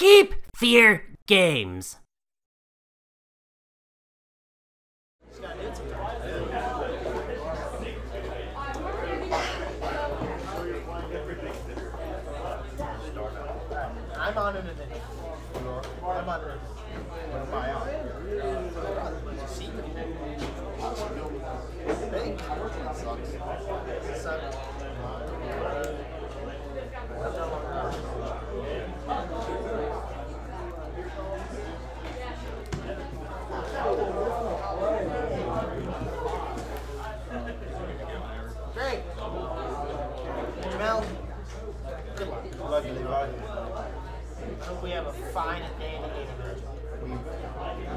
Cape Fear Games. I'm on it today. I'm on it. What am I on? Secret. Big. Sucks. Sucks. Great. Mel, good luck. Lucky Levi. I hope we have a fine and dandy game. We, we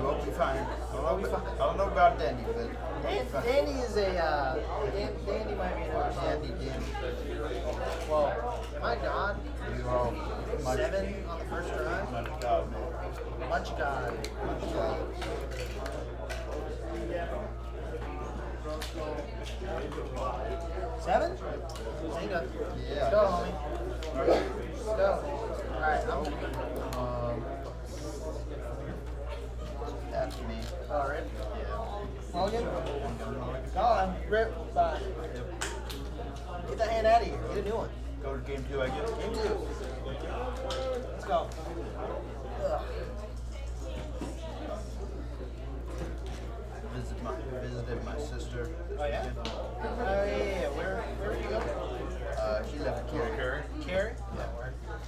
hope we find. I don't, know, about- I don't know about Dandy, but Dan, Dandy is a uh, Dan, Dandy might be an Dandy, Dandy. Well, am I God? You all much, Seven on the first drive. much God, man. Much God. Much God. Seven? Yeah. Let's go, homie. Let's go. Alright, I'm Um, that's me. Oh, Rip. Yeah. Gone. Rip. Bye. Get that hand out of here. Get a new one. Go to game two, I guess. Game two. Let's go. Visited my sister. Oh, yeah? Oh, yeah. Where, where you go? Uh, she left. Carrie. Carrie?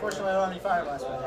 Fortunately, I don't have any Fireblast by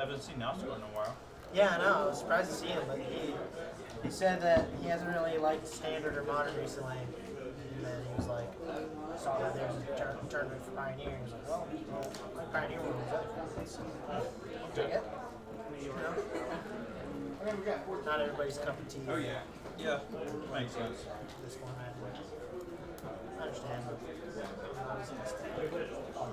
I haven't seen Oscar in a while. Yeah, I know. I was surprised to see him, but he he said that he hasn't really liked standard or modern recently. And then he was like, saw that there was a tur- tournament for Pioneer. He was like, well, well my Pioneer one was up. So, I'll take it. You know? Not everybody's cup of tea. Oh yeah. Yeah, makes sense. This one, I, I understand. But All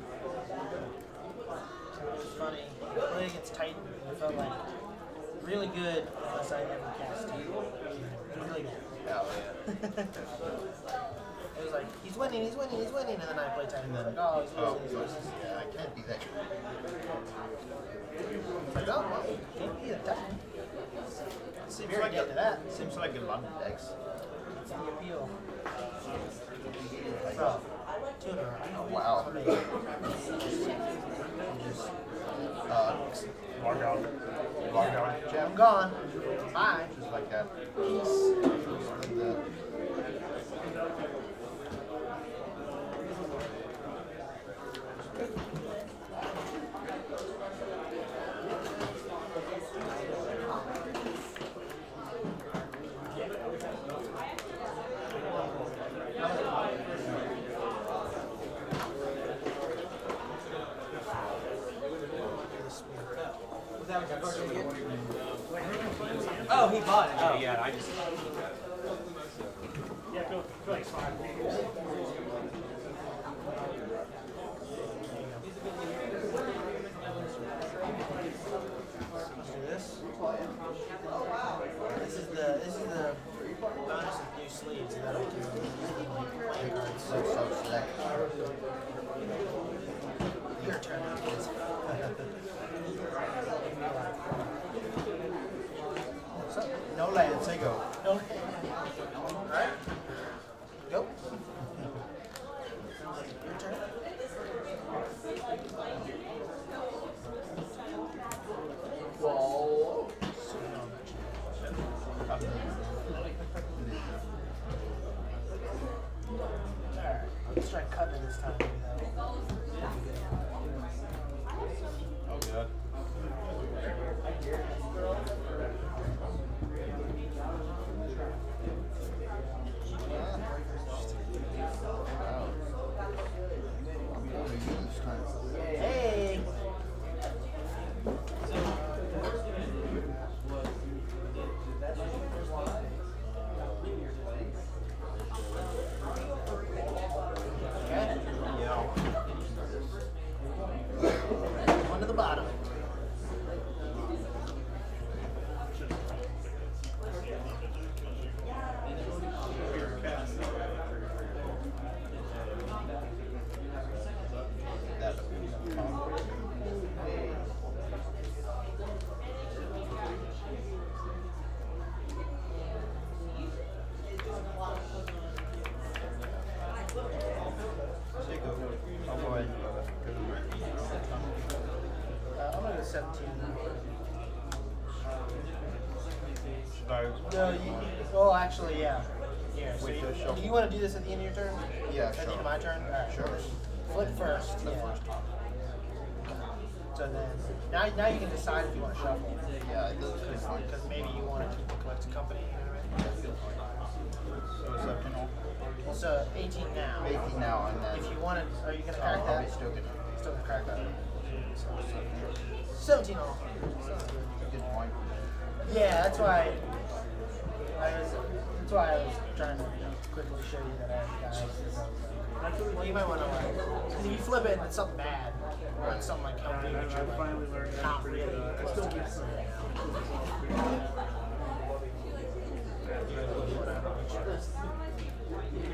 So it was funny. Played against Titan. It felt like really good unless I ever cast two. Really good. Hell yeah. It was like, he's winning, he's winning, he's winning, and then I play Titan. And then, like, oh, he's oh, losing, he's losing. yeah, I can't be that. It's like, oh, well, can't be a Titan. Seems Very like get to that. Seems like a lot of decks. It's the appeal. Bro, a. Oh, wow. Uh, log out. Log out. I'm Jam. gone. Bye. Just like that. Peace. Should I? No, you, well, actually, yeah. Here, so Wait, you, the do you want to do this at the end of your turn? Yeah, At the end of my turn? Alright. Sure. Flip first. The yeah. first. So then, now, now you can decide if you want to shuffle. Yeah, it does good point. Because maybe you want to keep the collected company. You know what I mean? So is that, you know, So 18 now. 18 now and then. If you want to, are you going to crack I'll crack probably that? still gonna. Still going to crack that. 17 all. Good point. Yeah, that's why I was. That's why I was trying to you know, quickly show you that I have guys. Uh, well, you might want to like, because if you flip it and it's something bad, or it's something like healthy, I which you're finally like, learned not really uh, close still to it.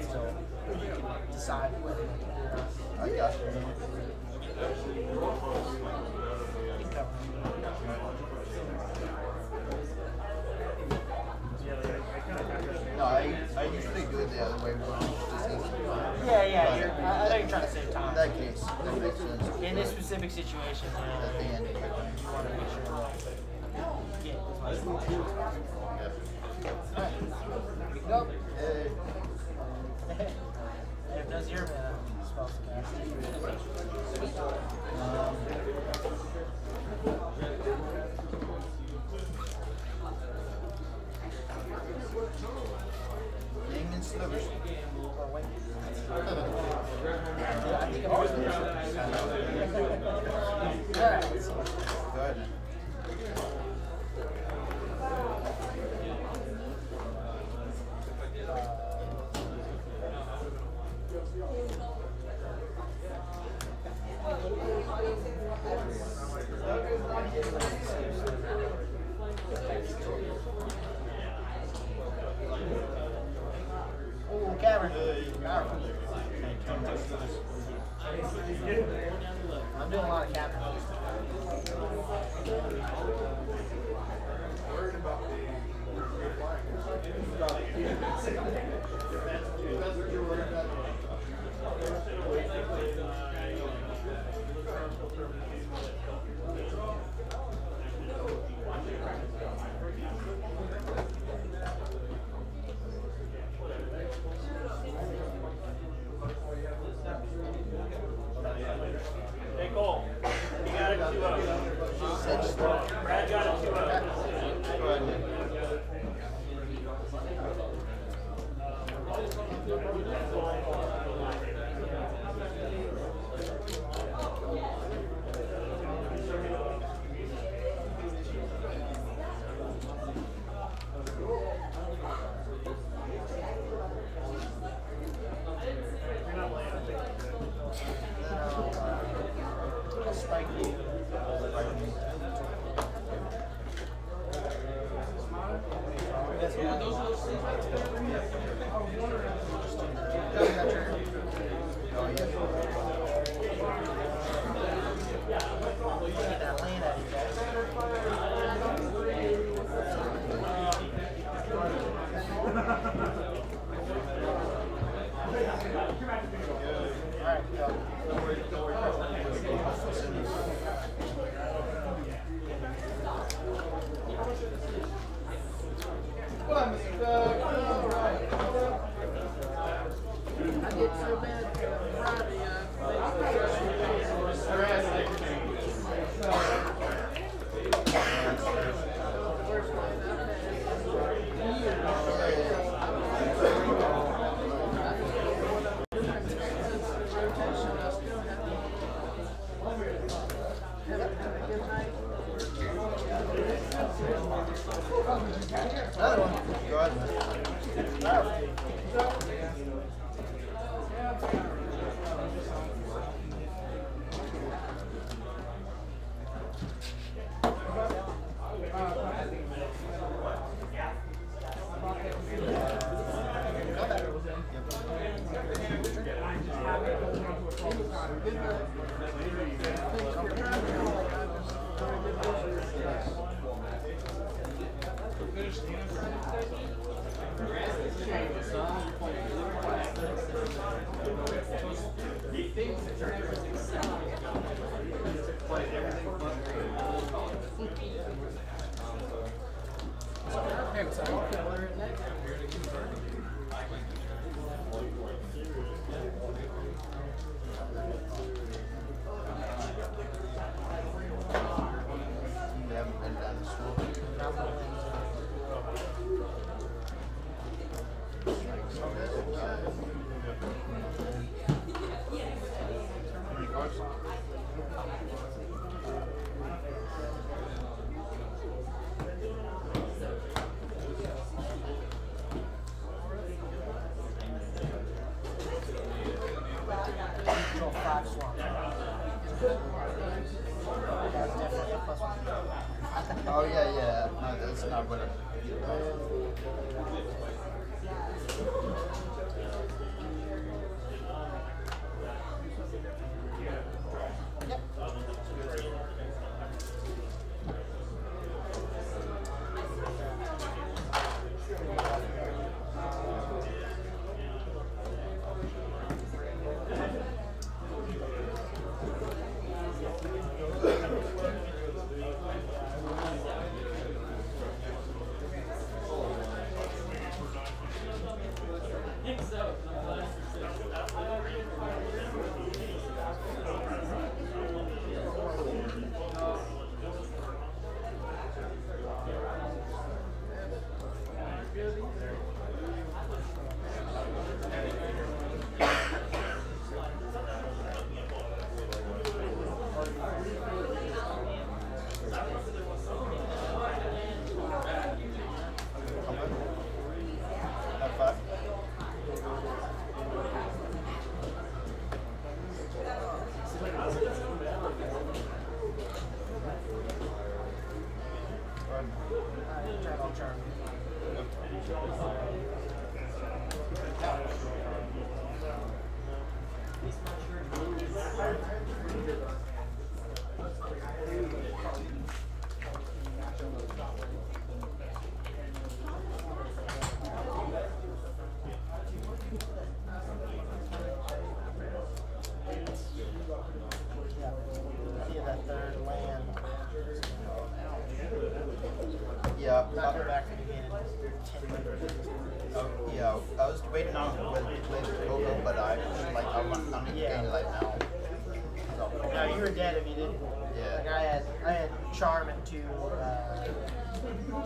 So, decide whether you can do. I got you. Specific situation,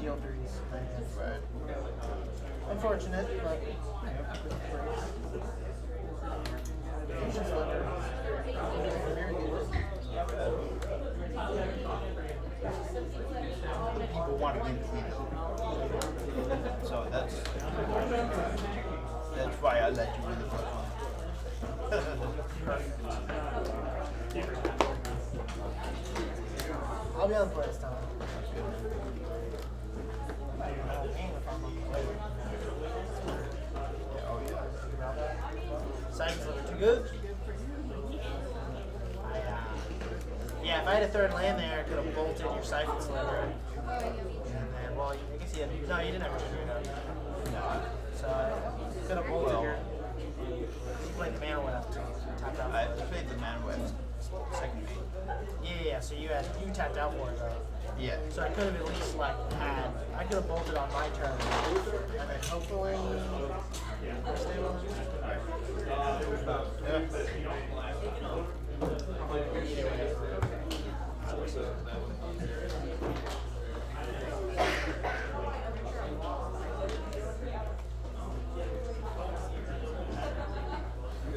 deal. Right. Unfortunate, but.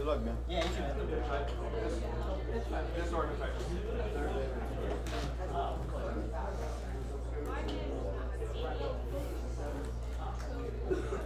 Good luck, man. Yeah, you too. This artifact. Thank you.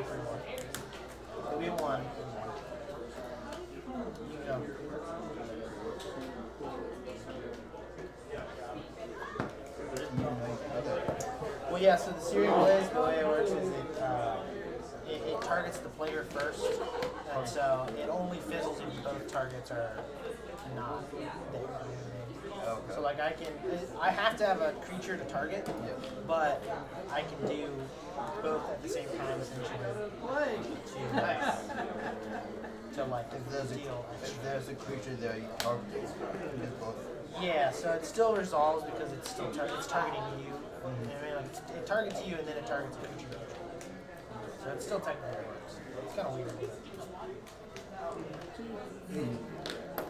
I think three more. So we have one. You go. Well, yeah. So the Searing Blaze, the way it works is it, uh, it it targets the player first, and so it only fizzles if both targets are not there. you know what I mean? Okay. So like I can, I have to have a creature to target, but I can do both at the same time essentially to, to like if there's a if there's a creature there, you target it. Both. Yeah, so it still resolves because it's still tar- it's targeting you. You know what I mean? Like it targets you and then it targets a creature. So it still technically works. It's kind of weird. Go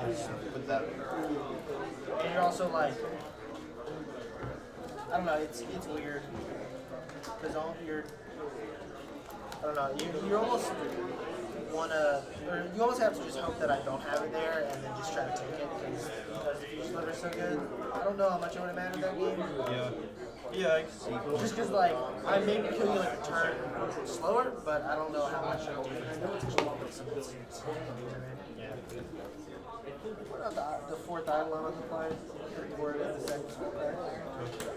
Put that. And you're also like, I don't know, it's it's weird because all you're, I don't know, you you almost wanna, or you almost have to just hope that I don't have it there and then just try to take it because because the sliver's so good. I don't know how much it would have mattered that game. Yeah. Yeah, I can see. Just because like I maybe kill you like a turn slower, but I don't know how much it would do. Some instincts. Yeah. What about the, the fourth Eidolon on the fly? Or the second right?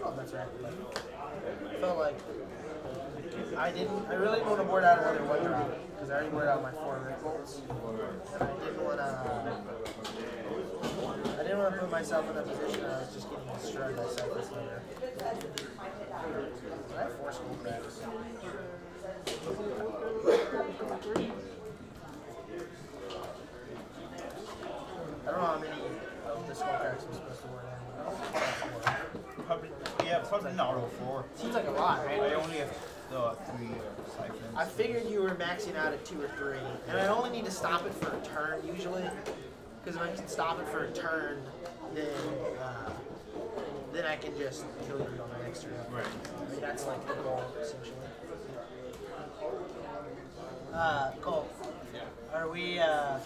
Oh, that's right. I felt like I didn't. I really didn't want to board out another one drop because I already boarded out my four red bolts, and I didn't want to. I didn't want to put myself in a position where I was just getting destroyed by Cyclist later. I have four school. I don't know how many of the skull cracks I'm supposed to in. I don't think I four. Probably, yeah, probably not all four. Seems like a lot, right? I only have the three siphons. I figured you were maxing out at two or three, and I only need to stop it for a turn usually. Because if I can stop it for a turn, then uh, then I can just kill you on the next turn. Right. I mean, that's like the goal essentially. Uh, Cole, are we uh, are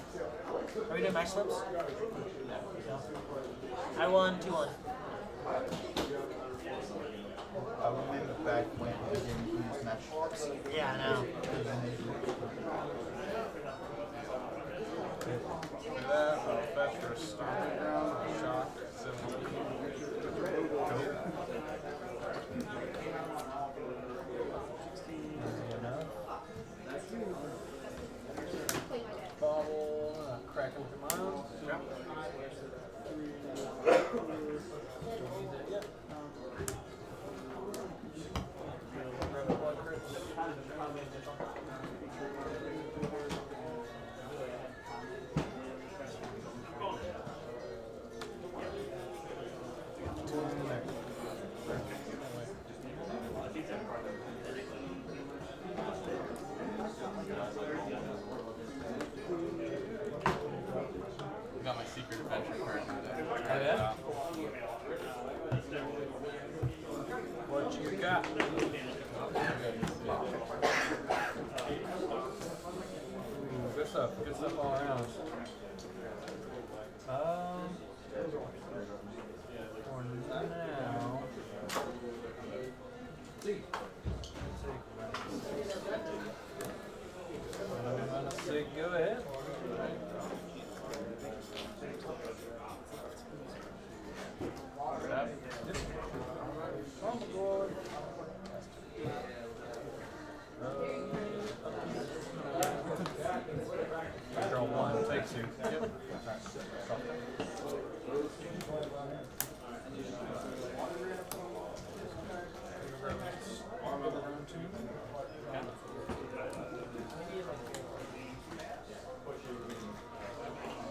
we doing match slips? No. I won two one. I remember back when we didn't use match Yeah, I know. That, Fetcher, stomping ground, shot, 17. Bobble,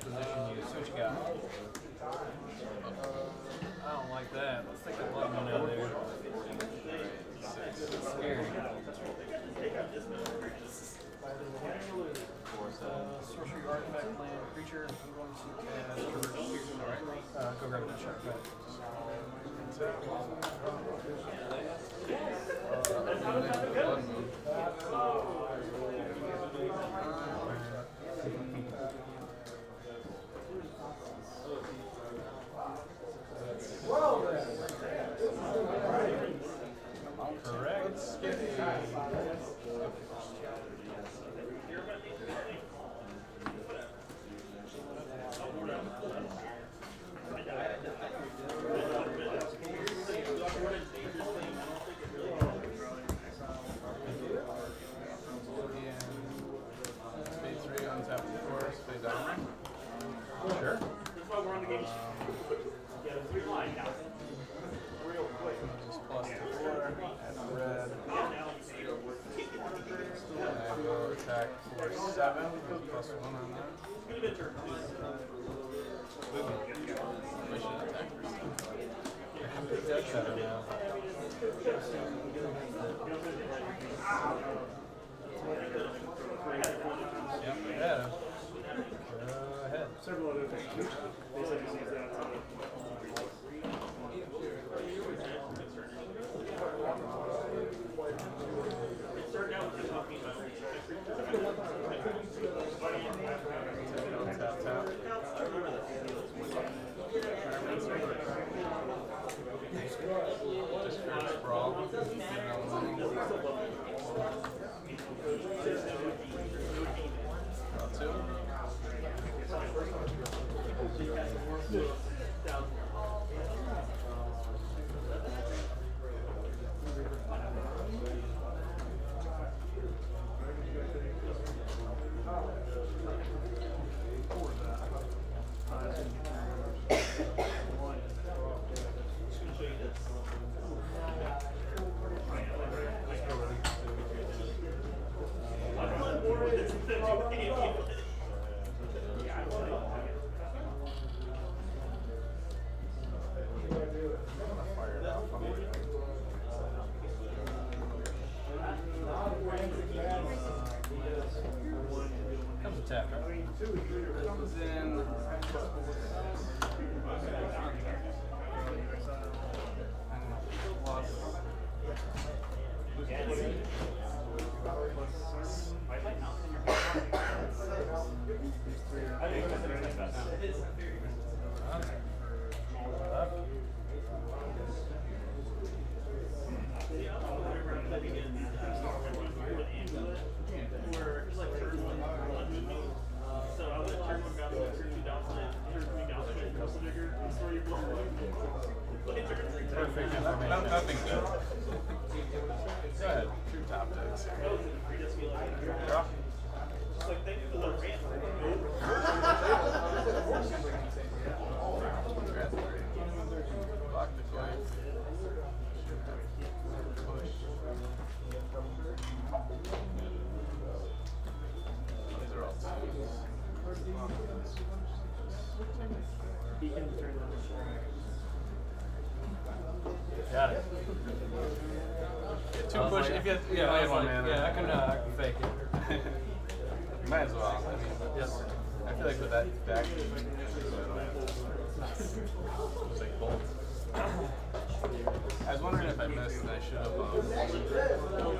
Position you switch guy. I don't like that. Let's take a blood one out there. Six. Scary. Uh, sorcery artifact land creature. I'm going to cast Uh, go grab that shark. Uh,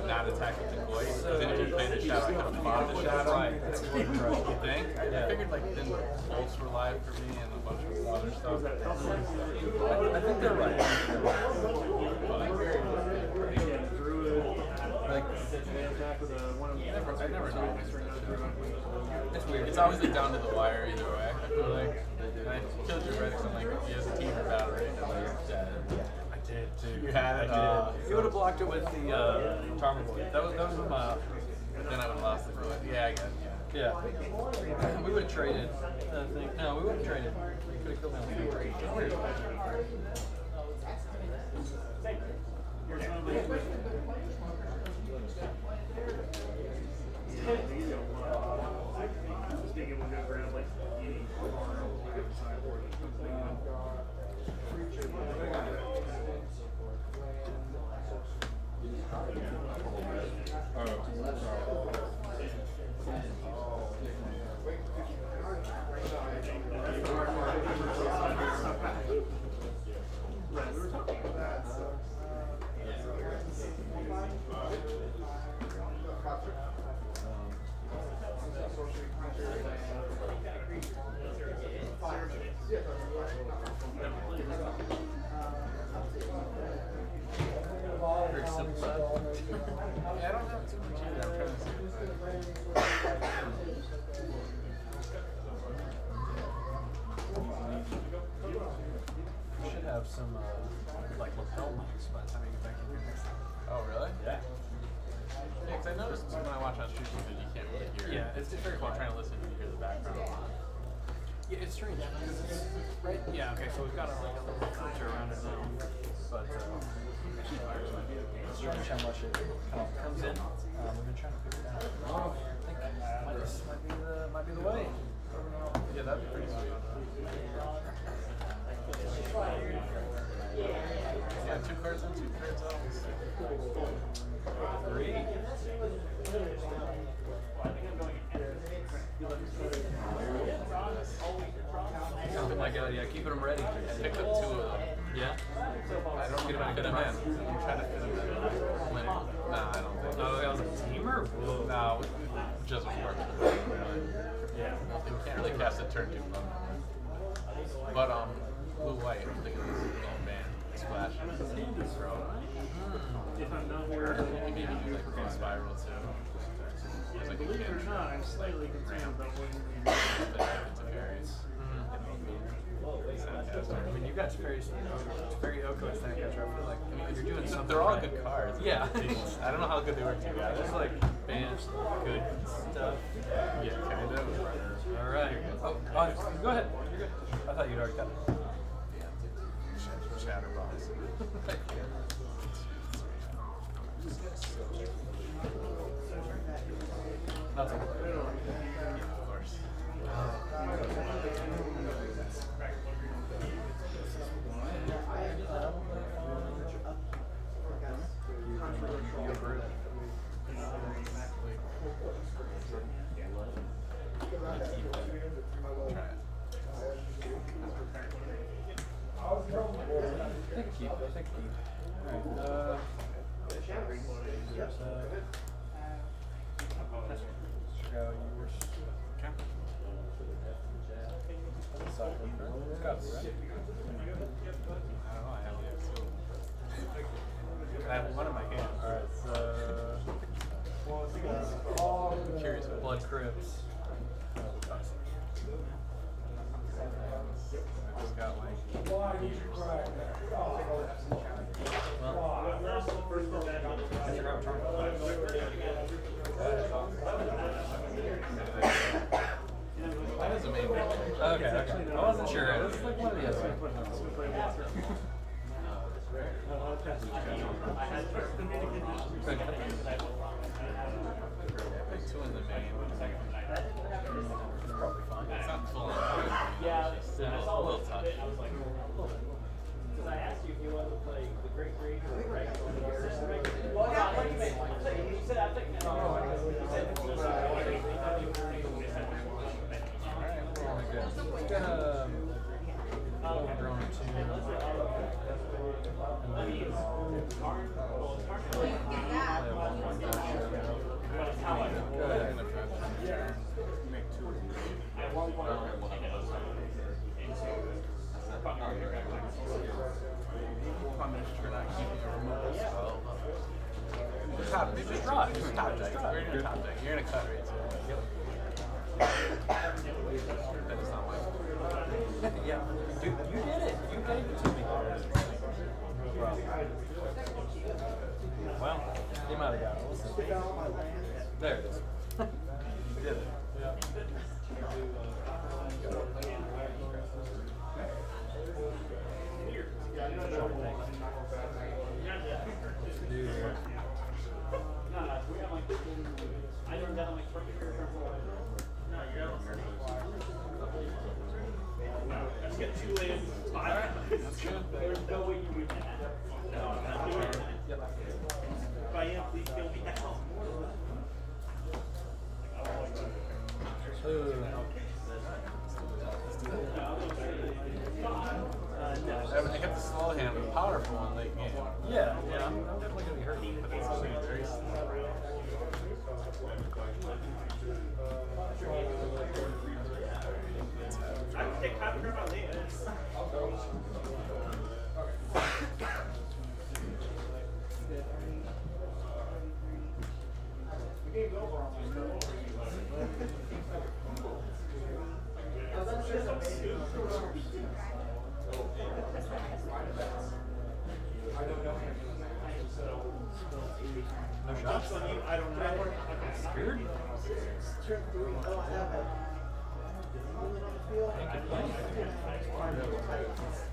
not attack with the koi. Then if you play the shadow, I kind of bomb the shadow. Right. That's you think. I figured like then bolts were live for me and a bunch of other stuff. I, I think they're right. Like, It's weird. It's always like down to the wire either way. I feel like, I killed your Reddit, I'm like, he has a team. You had it. Uh, you would have blocked it with the uh, boy. That was that was my. Then I would have lost it. But yeah, I guess. Yeah. we would have traded. I think. No, we would have traded. We could have killed him.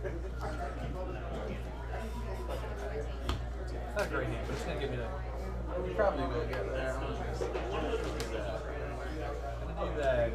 Not a great name, but it's gonna give me that. You probably will get there. Do that, eh?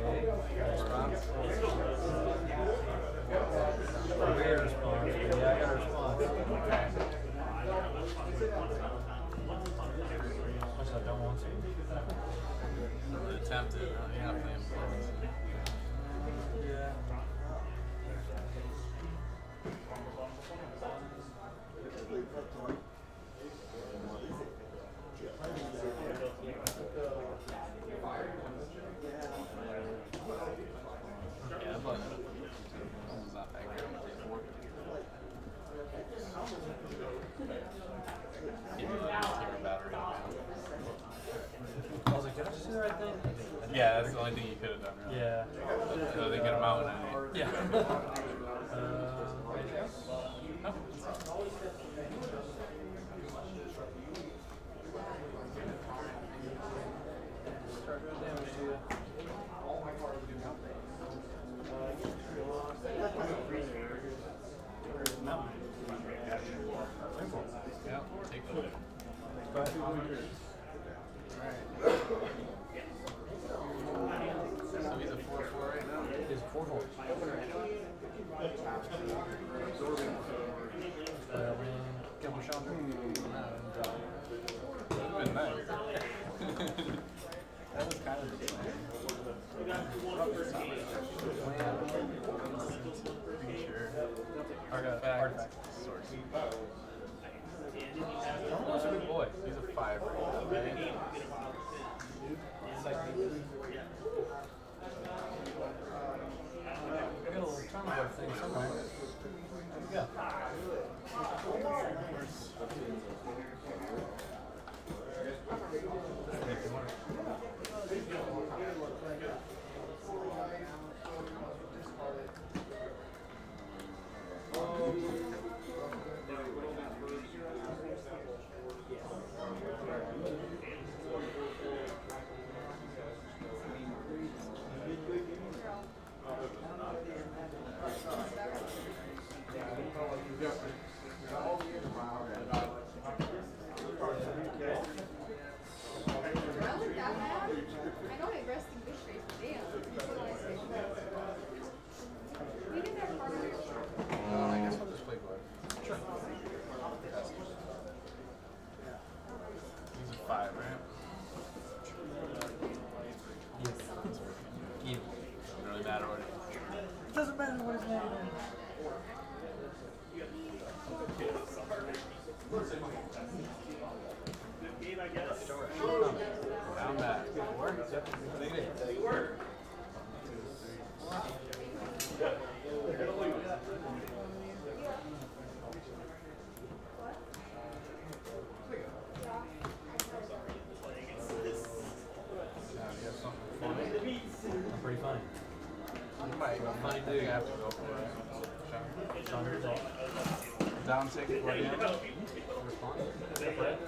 Down six, four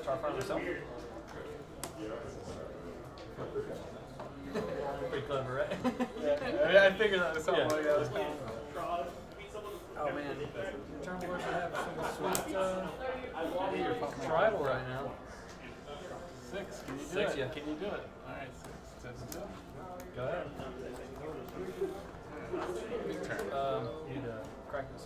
Starfire myself. Pretty clever, right? Yeah, I figured that was something Yeah. like that. was coming. Oh man, Turn Wars have some sweet uh, tribal right now. Six, can you do Six, it? yeah. Can you do it? Alright, six. Six and two. Go ahead. Big turn. Um, you need to crack this.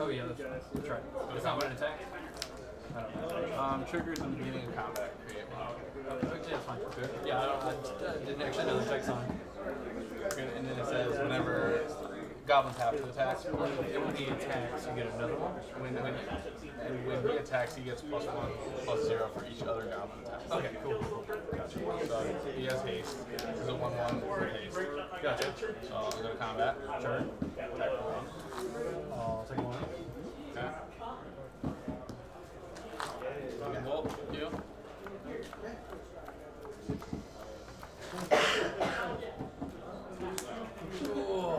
Oh yeah, that's, that's right. It's not an attack. I don't know. Um, triggers in the beginning of combat. Create one. Okay, that's fine. Yeah, I, don't, I, didn't actually know the text on. And then it says whenever goblins have to attack, when he attacks, you get another one. when, when, and when he attacks, he gets plus one, plus zero for each other goblin attack. Okay, cool. cool. Gotcha. So he has haste. He's a 1 1 with haste. Gotcha. So I'll go to combat. Sure. Attack one. I'll take one. Okay. Fucking bolt. You. Oh.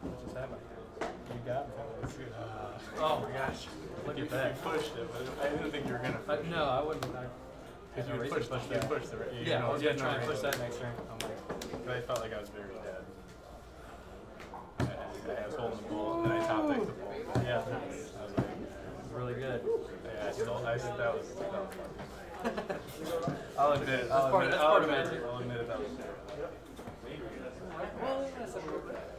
What just happened? You got me. Let's see. Uh, Oh my gosh. Look you, at that. you pushed it, but I didn't think you were gonna. Uh, no, I wouldn't. Because you reason pushed, push you that. pushed the. You Yeah, know, I was gonna try and push that next turn. I'm like, but I felt like I was very dead. I, I was holding the bull, and I top decked the bull. Yeah. I was like, really good. yeah, I still, I that was. That was fun. I'll admit it. I'll admit that's I'll part of admit magic. I'll admit it. That was. Well, yeah, that's a little bit.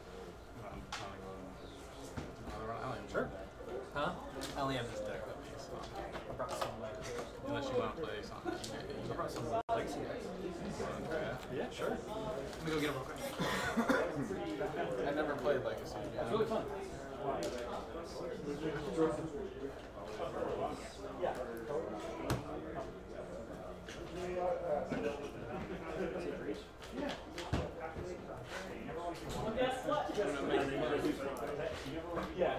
Sure. Huh? I only have this deck with me, so I brought some. uh, unless you want to play something, I brought some legacy decks. Yeah, sure. Let me go get them real quick. I never played Legacy. Yeah. It's really fun. Yeah, boarded out. Yeah. Well, yeah,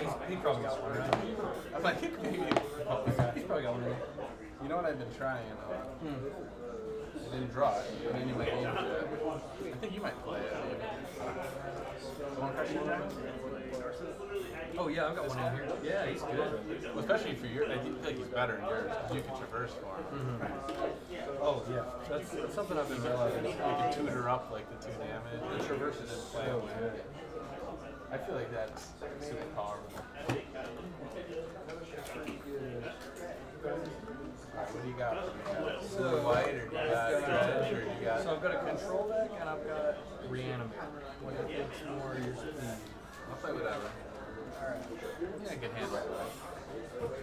he's, he probably got one, right? I'm like. He's probably got one. You know what I've been trying? Uh, Hmm. I didn't draw it. I think you might play it. Oh yeah, I've got one in here. Yeah, he's good. Well, especially for your, I feel like he's better in yours because you can traverse for him. Oh yeah, that's, that's something I've been realizing. You can tutor up like the two damage. The traverse is play so with good. I feel like that's super powerful. Alright, what do you got? So, white or you got dredge or you got? So I've got a control deck and I've got reanimate. What it takes more your speed. I'll play whatever. Alright. Yeah, I can handle it.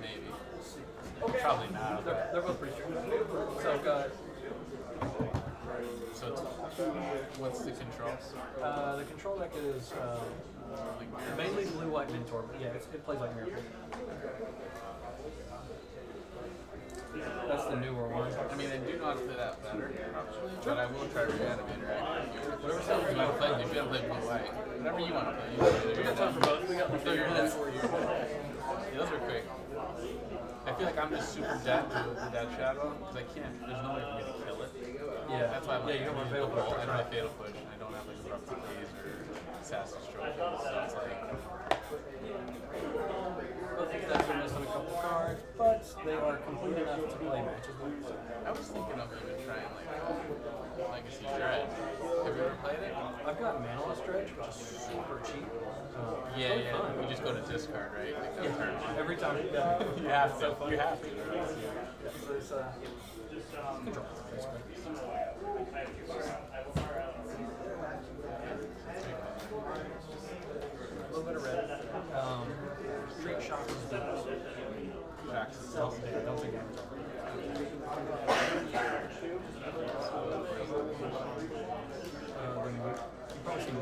Maybe. Probably not. They're, they're both pretty strong. So I've got So what's the control? uh, the control deck is uh, mainly blue white mentor, but yeah, it plays like Miracle. That's the newer one. I mean, I do know how to play that better, but I will try Reanimator. Whatever sounds you want to play, if you want to play blue white, whatever you want to play, you can play. We got time for both. We got like 30 minutes. Yeah, those are quick. I feel like I'm just super dead to the Dead shadow because I can't. There's no way for me to kill it. Yeah. That's why I'm Yeah, you don't I want fatal push. I don't have fatal push. and I don't have like corrupted days or assassin's trophy. So it's like Both of them are missing a couple cards, but they are complete enough to play matches with. So. I was thinking of even trying like Legacy Dredge. Have you ever played it? I've got Manaless Dredge, which is super cheap. Uh, Yeah, yeah. fun. You just go to discard, right? Like no turn. Every time. Yeah. You have to. You have to. So it's, uh, control. A little bit of red. Um, Shock is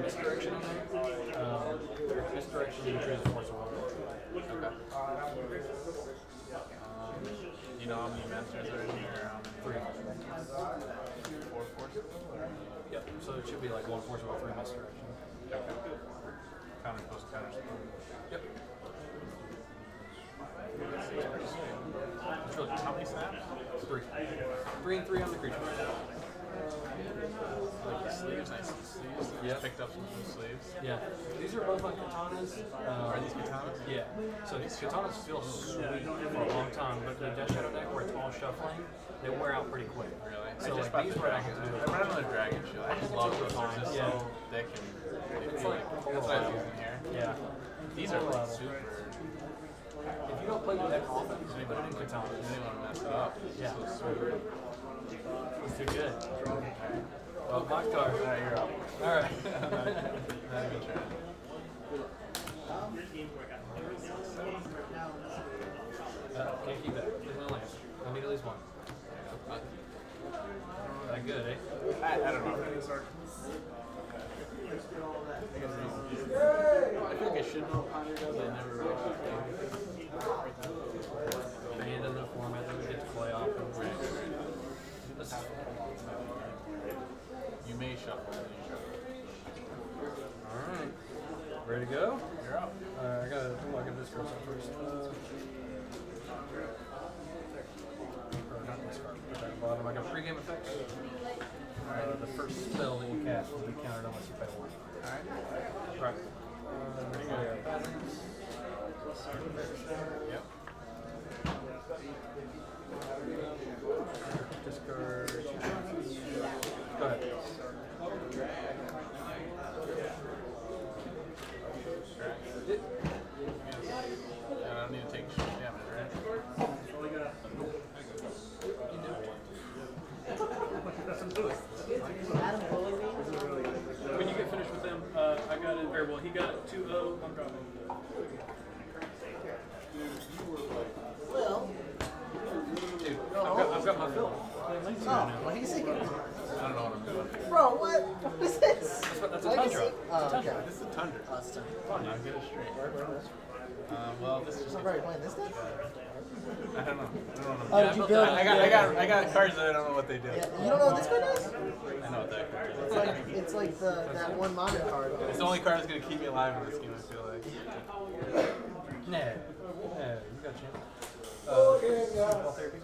misdirection in there. Um, misdirection you choose force of. Okay. Um, you know how many mentors are in here? Um, Three. four forces? Yep. So it should be like one force of three misdirection. Okay. Counter post, counter. Yep. It's pretty sweet. It's really How many snaps? Three. Three and three on the creature. I like the sleeves. I see sleeves. I Yep. just picked up some blue sleeves. Yeah. These are both on katanas. Uh, Are these katanas? Yeah. So these katanas feel sweet for a long time, but the Death Shadow deck where it's all shuffling, they wear out pretty quick. Really? So I just like bought these the right dragon. now. I brought another dragon shield. I just love those. They're just Yeah. so thick and they It's feel like like that's what I use in here. Yeah. These are like Level. super. If you don't play the deck often, just put it in You katanas. didn't want to mess it up. Yeah. So sweet. It's too good. Well, my card. Alright, you're up. All right. Not even trying. Uh, can't keep that. There's no land. I need at least one. That good, eh? I, I don't know. I feel like I should know what Ponder does. I never really Band in the format that we get to play off. Right, right, This. You may shuffle. shuffle. Alright. Ready to go? You're up. I gotta, I gotta discard some first. Uh, at bottom. I got pregame effects. Uh, the first spell that you cast will be countered unless you pay one. Alright. Right. Uh. Go ahead. I don't need to take? When you get finished with them, uh, I got it. Or well, he got it 2-0. I'm dropping. Well, dude, I've got, I've got my fill. Oh, what is it? I don't know what I'm doing. Bro, what? What is this? That's a Tundra. Oh, okay. This is a Tundra. Oh, it's done. Come on now, get it straight. Um, well, this is just. I'm already playing this deck? I don't know. I don't know. Oh, Yeah, you I, build- I got, I got, I got cards that I don't know what they do. Yeah, you don't know what this card does? I know what that card It's like it's like the that one modern card. It's the only card that's gonna keep me alive in this game. I feel like. No. No, you got a chance. Uh, football therapy.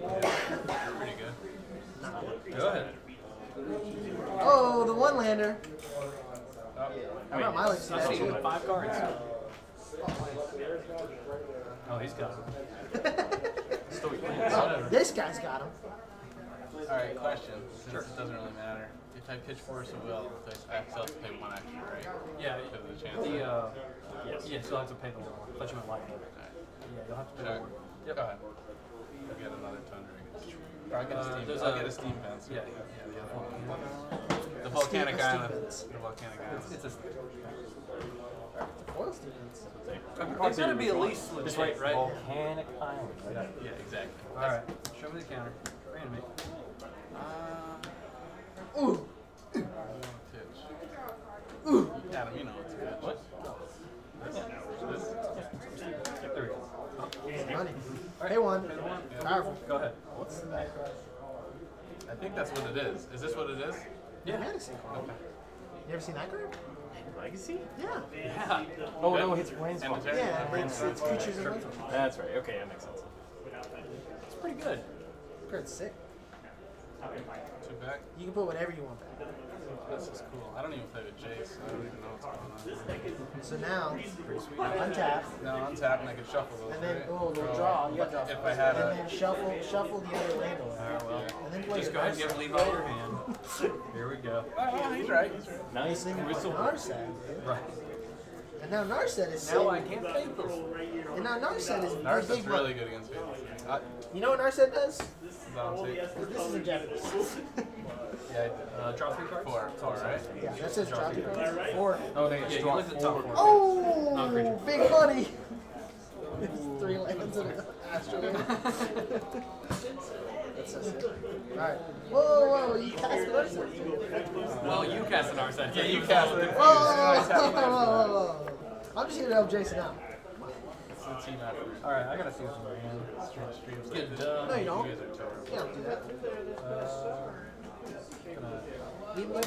Yeah, pretty good. Go ahead. Oh, the one lander. Oh, I brought my legacy I deck see too. five cards. Oh, he's got them. still. Oh, this guy's got him. All right, question. Since it doesn't really matter. If I pitch Force of Will, I I still have to pay one extra, right? Yeah, Because of the chance. the, uh, yes, yes, you'll have to pay the one. I thought you meant lightning. Alright. Yeah, you'll have to pay Sure. the one. Yep. Go ahead. I'll get another Tundra. Or I'll get a Uh, steam. there's I'll a- get a Steam Vents. Yeah, yeah, yeah. the. The volcanic Steam- island. Stevens. The volcanic island. It's a, Foil Stevens. it's gonna be at least legit, right? Volcanic Island. Yeah, yeah, exactly. Alright, show me the counter. Reanimate. Uh, Ooh. I don't want. Ooh. Adam, you know what to pitch. What? This? This? There we go. Money. Pay one. Yeah. Powerful. Go ahead. What's? I think that's what it is. Is this what it is? Yeah. Fantasy card. Okay. You ever seen that card? Legacy? Yeah. Yeah. Oh no, it's Planeswalker. Amateur? Yeah, oh, it's, it's creatures and. That's right. Okay, that makes sense. It's pretty good. Card's sick. Two back. You can put whatever you want back. This is cool. I don't even play with Jace. I don't even know what's going on. So now, Pretty sweet. untap, No, untap and I can shuffle those. and then right? oh, the Oh, draw. You got but draw. If I had and a. then shuffle, shuffle the other land away. Alright, well, And then play just go ahead and Narset. give Levi your hand. Here we go. Oh, he's right. He's right. Nice Then you put crystal. Narset. Right. And now Narset is Now I can't take this. And now Narset is Narset's really good against fantasy. Uh, You know what Narset does? Dante. This is a Japanese. Yeah, I did. Uh, draw three cards. Four, four, right? Yeah, that says drop two cards. Four. Oh, they yeah, you look at the top four. Oh, Non-creature. big money. It's three lands and an asteroid. That's so sick. Alright. Whoa, whoa, you cast an Narset. Well, you cast an Narset. Yeah, you cast it. Whoa, whoa, whoa, whoa, whoa. I'm just here to help Jason out. It's the team effort. All right, I gotta see what's going on. Stream, streams Get like this. done. No, you don't. You guys are terrible. You don't do that. Uh, gonna- Leave my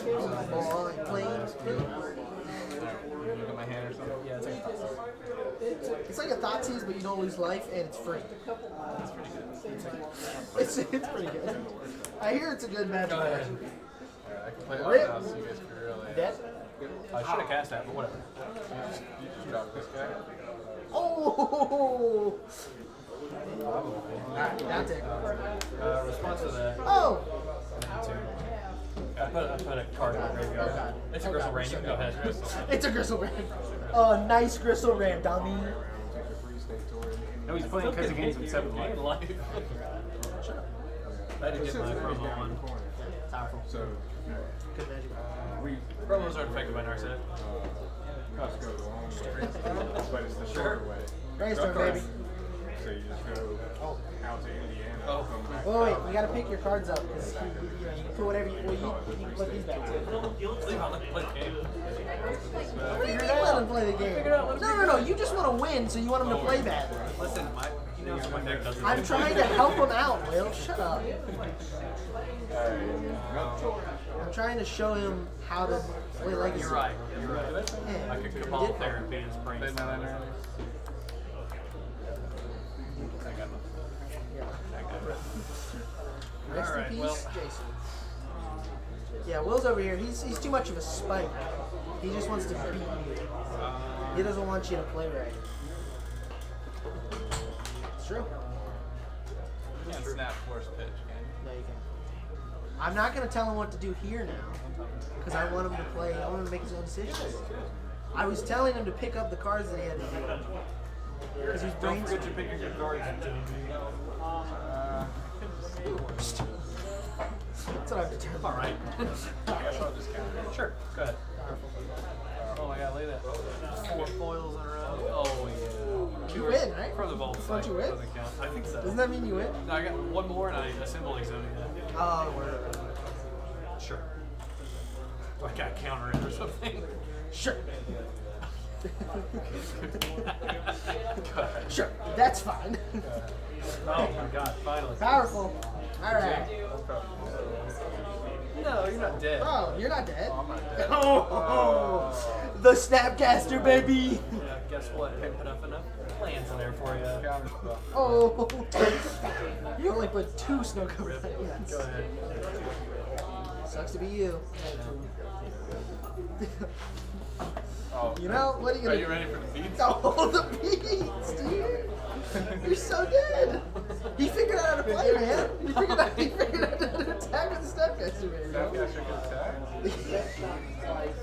ball and play. Look at my hand or something. yeah, it's like a toss. It's like a Thoughtseize, but you don't lose life and it's free. It's, it's pretty good. I hear it's a good match. Go ahead. Alright, I can play Rip. no, so you guys can really. Dead? I should have cast that, but whatever. You just, you just drop this guy. Oh! Alright, Dante. Uh, response to that. Oh! I put, I put a card in the graveyard. Oh, God. It's a Oh, Gristle God. Rain. You can go ahead. It's a Griselbrand. Oh, nice Griselbrand, dummy. No, he's playing because he gains with seven life. I had to get my promo on. Powerful. So, Good magic. Promos aren't affected by Narset. Cost goes along with but it's the Sure. shorter way. Brainstorm, baby. So you just go oh. out to Indiana, Oh. come back. Oh, wait, you gotta pick your cards up. Because you, you, know, you put whatever you, well, you, oh, you can put these back too. Leave on, let play the game. What do you mean let him play the game? No, no, no, you just want to win, so you want him to oh, play badly. Listen, my, he knows my deck doesn't. I'm trying to help him out, Will. Shut up. I'm trying to show him how to play Legacy. You're right. You're right. Yeah. I could You cabal did. there and beat his brains. Play my liner. I got nothing. Rest Alright, in peace, well- Jason. Yeah, Will's over here. He's, he's too much of a spike. He just wants to beat you. He doesn't want you to play right. It's true. You can't snap force pitch, I'm not gonna tell him what to do here now, because I want him to play. I want him to make his own decisions. I was telling him to pick up the cards that he had to do. Because he's Don't brains. forget to pick your cards. Uh, That's what I've determined. All right. I guess I'll just counter. sure. Go ahead. Oh my god, look at that. Four foils in a row. Oh yeah. You win, right? From the vault Don't you win? Doesn't count. I think so. Doesn't that mean you win? No, I got one more and I assembled Exodia. Oh, word. Sure. Do I got counter it or something? Sure. Sure. That's fine. Oh my god, finally. Powerful. All right. No, you're not dead. Oh, you're not dead. Oh, I'm not dead. Oh, the Snapcaster, baby. Yeah, guess what? I put up enough plans in there for you. Oh, you only put two snow covered plants. Go ahead. Sucks to be you. Oh, You know what are you Are gonna? you ready for the beats? Oh, the beats, dude. You're so good! He figured out how to play, man. He figured out. He figured out how to attack with the Snapcaster, man. Snapcaster can attack.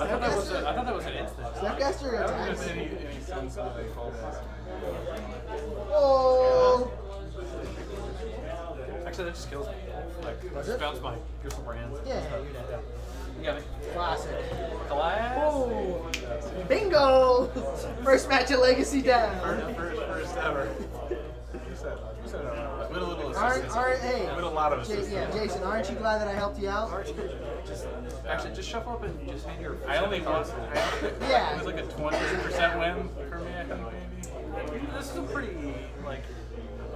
I thought that was a, I thought that was an instant. Snapcaster I don't think any, any sense that they call this. Oh. Actually, that just kills me. Like, just bounce my Griselbrands. Yeah, you're dead. You got me. Classic. Class. Oh. Bingo! First match of Legacy down. First, First, first ever. Aren't, assistance. aren't, hey. With a lot of Ja- yeah, Jason, aren't you glad that I helped you out? Just, actually, just shuffle up and just hand your. I only won. Yeah. It was like a 20% win for me, I think, maybe. this is a pretty like.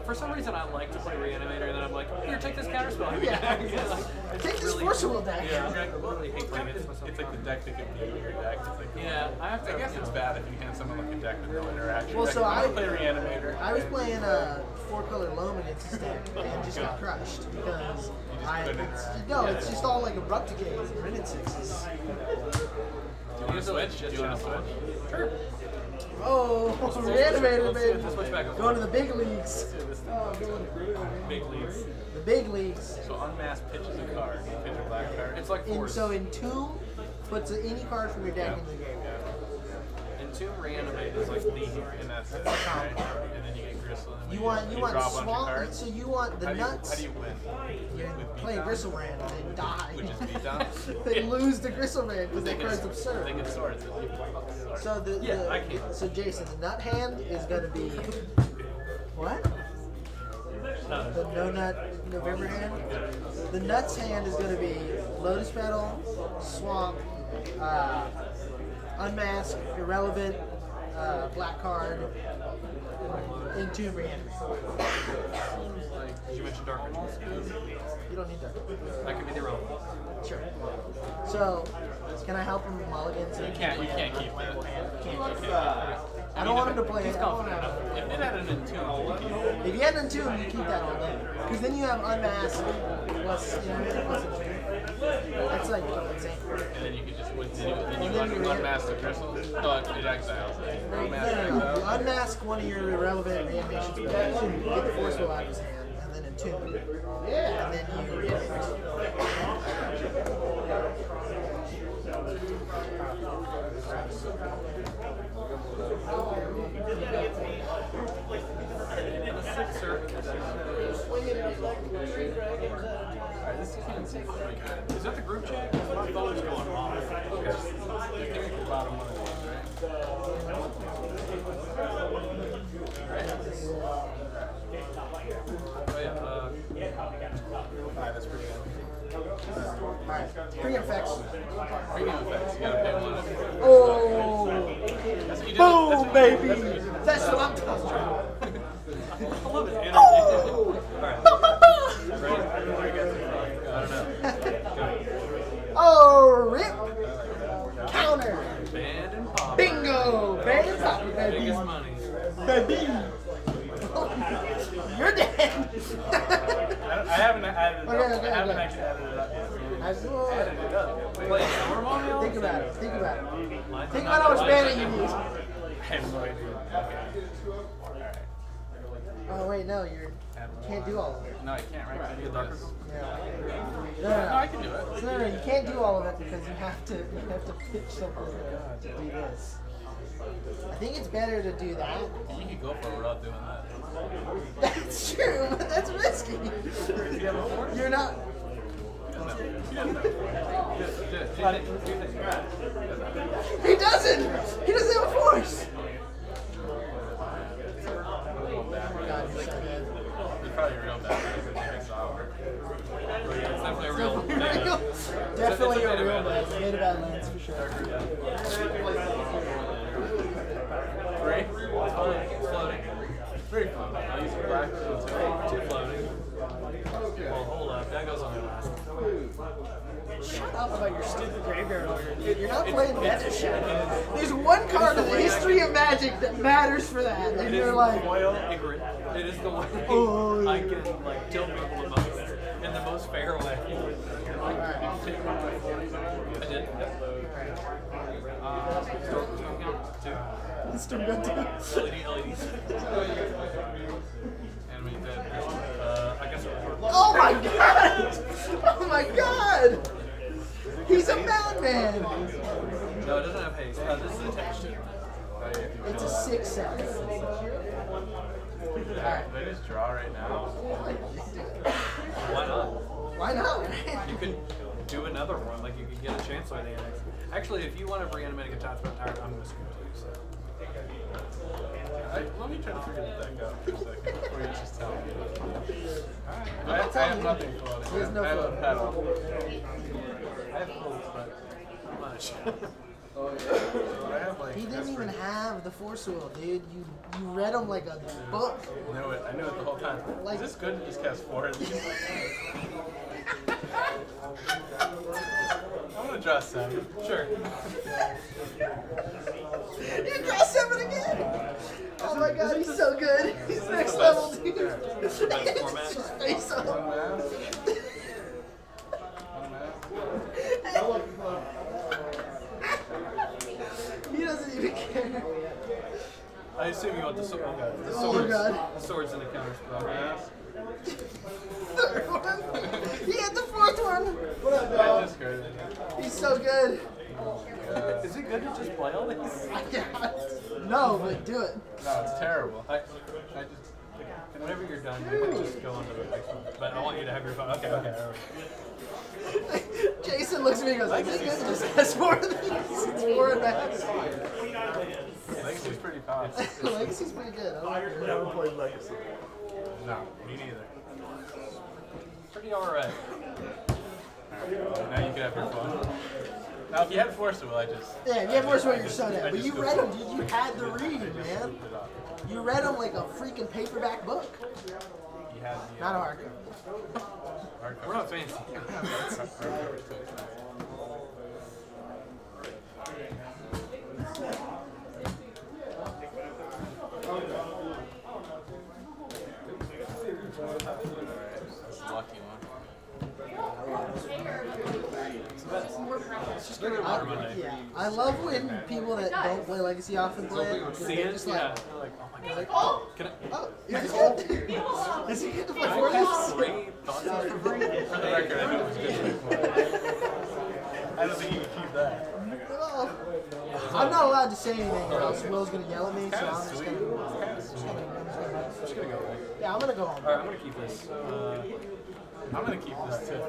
For some reason, I like to play Reanimator, and then I'm like, here, take this counterspell. Yeah. Yeah, like, Take this really- Force Will deck. Yeah, I really hate playing against myself. It's like the deck that can be your deck. It's like, Yeah, I have to. I guess you it's bad if you hand someone like a deck with no interaction. Well, Like, so if I- wanna play Reanimator. I was playing a uh, four color loam against this deck and just got crushed because I it's, interact. no, it's just all like abrupt decays and rented sixes. Do you want to switch? Do you want to switch? Sure. Oh, reanimator, baby. let's switch back. Oh, going to the big leagues. Oh, going Big leagues. the big leagues. So unmasked pitches a card. You pitch a black card. It's like force. so in tomb puts any card from your deck into the game. And two reanimate is like the and that's it. Right? And then you get Gristle. You want you want draw a bunch of swamp. So you want the how do you, nuts. How do you win? You With play beatdown? Griselbrand and then die. Which is beatdown? they lose the Griselbrand because They card's absurd. They get swords. and you play swords. So the, Yeah, the I can. so Jason, the nut hand is gonna be what? The no nut November hand. The nuts hand is gonna be lotus petal, swamp, uh, unmask, irrelevant, uh, black card, tomb reanimate. like you mentioned dark rituals. You don't need that. That could be the irrelevant. Sure. So, can I help him mulligan? So You can't. You can't keep that. Can't. keep. I don't want him to play He's it. Confident If it had an entomb, If you had an two, you keep that all day. Because then you have unmasked plus, you know, what I mean? plus. That's like insane. and then you could just win. Then you, then you Then un- you- unmask the crystal. No, it, it exiles. No, Unmask no, no. Unmask one of your irrelevant reanimation spells, get the force will out of his hand, and then entomb. And then you reanimate. Baby! that's what you- I'm talking about. I love his energy. Oh! Oh, rip! Counter! Band and pop. Baby! Biggest money. Baby! You're dead! I, I haven't added it Okay, up. okay, I haven't okay. actually added it up yet. I just- Added it up. Play Storm on me all Think about it. Think about it. Think about how much not- mana you use. I have no idea. Okay. Alright. Oh wait, no, you're you can't do all of it. No, I can't, right? 'Cause I this. Yeah. No, no, No, I can do it. No, no, you can't do all of it because you have to you have to pitch something to do this. I think it's better to do that. You could go for a route doing that. That's true, but that's risky. You're not. He doesn't. He doesn't have a force. God, you're so good. It's probably real bad. because it takes hours. It's definitely a real. Definitely, real, definitely a real bad, made a bad lance for sure. Three? It's fine. It's floating. Three. I'll use a black until Two floating. Well, hold up. That goes on the last. Shut about your stupid graveyard order. You're not playing Magic Shadow. There's one card in the history of Magic that matters for that, and you're like, Foil ignorant. It is the way Oh, I can like tell people the most in the most fair way. I did. Uh, storm, storm. Two. still good too. LED, LEDs. He's a madman! No, it doesn't have haste. Uh, this is attached to it. It's a six set. Alright. They just draw right now. Why not? Why not? You could do another one. Like you could get a chance by the annex. Actually, if you want to reanimate a attachment tire, I'm gonna screw it to you. So. I, let me try to figure the deck out for a second before you just tell me. Alright. I, not I have nothing floating. There's no I have a floating. pedal. I have holes, but not much. I have like. He didn't even have the force wheel, dude. You you read him like a book. I knew it. I knew it the whole time. Like- Is this good to just cast four? I'm gonna draw seven. Sure. You draw seven again. Oh my god, he's so good. He's next level, dude. His face One on. mass. One mass. He doesn't even care. I assume you want the, sword, the Oh swords. God. The swords oh in the counter spell. Mass. Third one. He had the fourth one. I just heard it. He's so good. Yeah. Is it good to just play all these? Yeah. No, but do it. No, it's terrible. I, I just, whenever you're done, you can just go on to the next one. But I want you to have your phone. Okay, okay. all right. Jason looks at me and goes, "Is it good to just has four of these? It's four and a half." Legacy's pretty powerful. Legacy's pretty good. I like it. Never played Legacy. No, me neither. Pretty alright. Alright, now you can have your phone. Now, if you had Force Will, I just. Yeah, if you have more what you're son I at, but you read them, for dude. You had the read, man. Flipped it off. You read them like a freaking paperback book, You had the. not a hardcover. hardcover. We're not fancy. Hardcover's too expensive. That's a lucky one. Let's just get rid of Water Monday. Yeah, I love when people that don't play Legacy often play it. 'cause See they're it? just Yeah. like, They're like, oh my god. like, oh, Can I? oh, is he good? Is he good to play for this? Three thoughts for free? For the record, I know it was good before. I don't think you can keep that. I'm not allowed to say anything or else Will's gonna yell at me, so Kind I'm just sweet. gonna. Kind of. I'm just gonna go away. Yeah, I'm gonna go home. Alright, I'm gonna keep this. Uh, I'm gonna keep this too.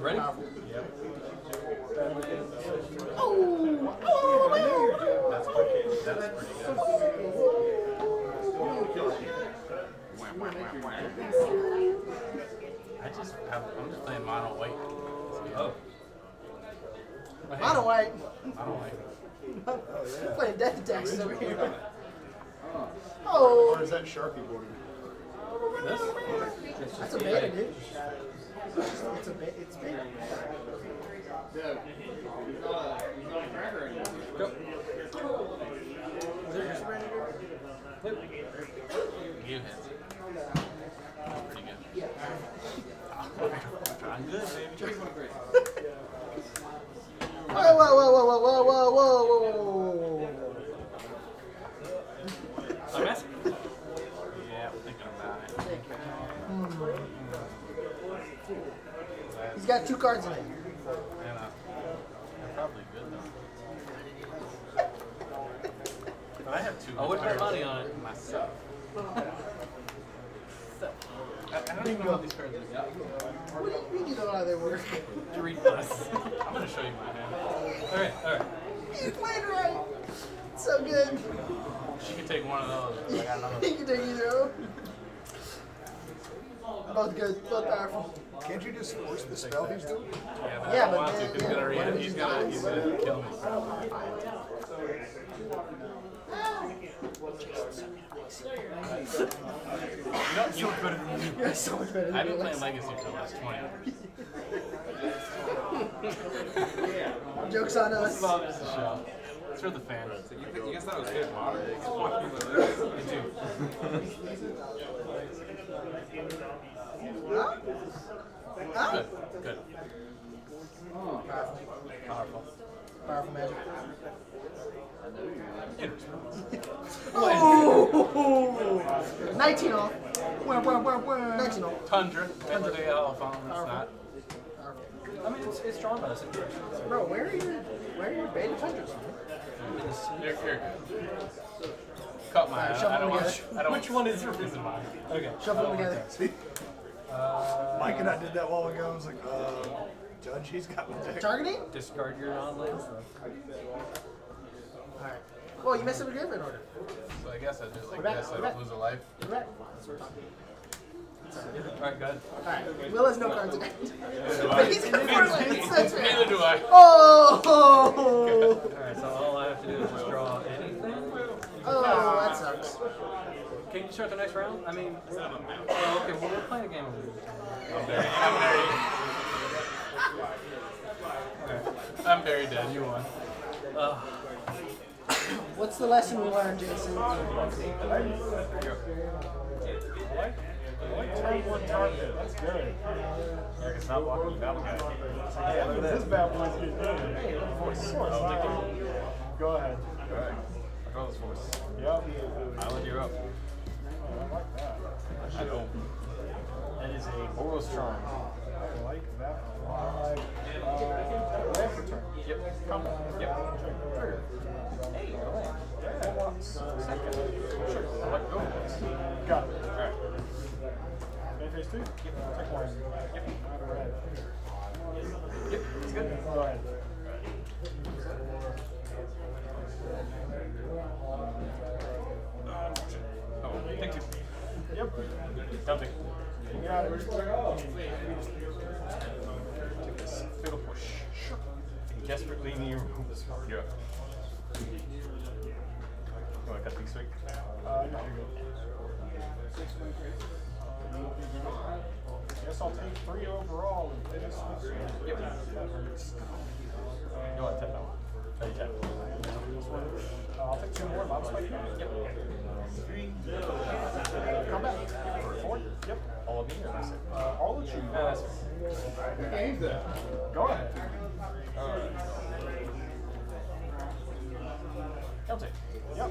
Ready? Yep. Oh, oh man. That's pretty. That's pretty good. I just have, I'm just playing mono white. Oh. Mono white. Mono white. We're playing death attacks over here. Oh, Or is that Sharpie board? This? that's a beta, dude. It's a beta. It's beta. Go. You hit. Pretty good. I'm good, baby. Whoa, whoa, whoa, whoa, whoa, whoa, whoa, whoa, whoa, whoa, whoa. I'm asking. Got two cards in it. And, uh, they're probably good though. I have two. I would cards put money on it. myself. I, I don't even know how these cards are. What do you mean you don't know how they work? To read plus. I'm gonna show you my hand. Alright, alright. You played right. So good. She can take one of those. I got another. You can take either of them. Both good, both powerful. Can't you just force the spell he's doing? Yeah, but Yeah, I don't but to then- because he's yeah, gonna read what it. if He's he gonna, dies? he's gonna kill me. No, you better than you. You're so much better than I've been playing Alex. Legacy for the last 20 years. Joke's on us. It's all just a show. It's for the fans. You, you guys thought it was good modern? Me too. Huh? Huh? Good, good. Powerful. Powerful magic. Interesting. Oh! 19 all. Wah, wah, wah, wah. 19 all. Tundra. Tundra de Alphon. It's not. I mean, it's, it's drawn by the same person. Bro, where are your where are your beta tundras? man? You're, you're good. Cut mine. I don't, I don't want. I don't Which one is yours? This is. Okay. Shuffle them together. See? Mike and I did that a while ago. I was like, uh, Judge, he's got one there. Targeting? Discard your non-lands. Alright. Well, you messed up a graveyard order. So I guess I just like We're back, this. I don't lose a life. You're right. That's what we're talking Alright, go ahead. Alright, Will has no cards in hand. but he's got four lands. That's right. Neither do I. Oh! Alright, so all I have to do is just draw anything. Oh, that sucks. Can you start the next round? I mean, oh, okay, well, we're playing a game of I'm very, I'm very, I'm very dead. You won. uh, What's the lesson we learned, Jason? Turn one target. That's good. You're gonna walking the battle guy. Yeah, look at this bad boy's getting in. Force. Go ahead. Alright. I draw this force. Yep. Island, you're up. I like that. I don't. That is a Oral strong. I like that a lot. Uh, land return. Yep. Combat. Yep. Trigger. Hey, go ahead. Yeah. Second. Sure. I like go. Got it. Alright. Two? Yep. Take one. Yep. Out of red. Yep. It's good. Go ahead. Oh, thank you. Yep. Something. You got it. Take this fatal push. Sure. Desperately near. You're up. You want to cut these three? Uh, no, you're good. Guess I'll take three overall and finish. Yep. Hurts. You want to tap that one? Oh, you tap. Uh, I'll take two more. Loud spike. Yep. Three. Come back. Four. Yep. All of me or? Uh, all of you. That's. Go ahead. Alright. I'll take. Yep.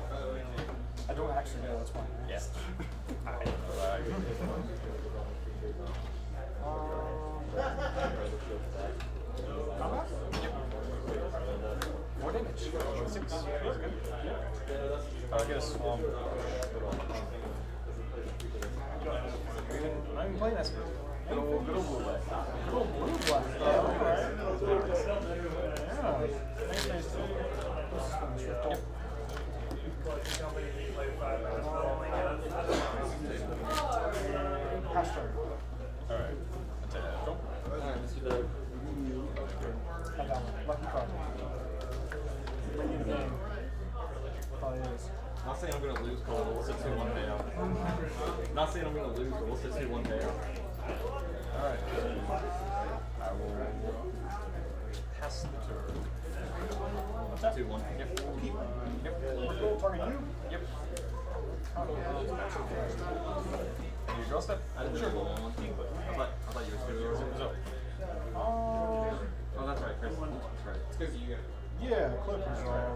Oh, I, Yeah, yeah. Uh. Yeah. I. I don't actually know. That's. Yes. I. I agree. Combat? Four damage. Six. Uh, get a swamp. I'm even playing spirit. Good old, blue black. Good old blue black. Yeah. Alright. Yeah. Pass. Alright. Attack. Go. Cut down. Lucky card. Bring you the game. Probably is. Not saying I'm gonna lose, but we'll sit two one payout. Not saying I'm gonna lose, but we'll sit two one payout. Alright. I will pass the turn. Two one. Yep. Keep. Yep. We're target you. Yep. And you step? I didn't sure. one. I thought I thought you were two. So, Um, Oh, that's right, Chris. That's right. It's because you. yeah, Clippers are.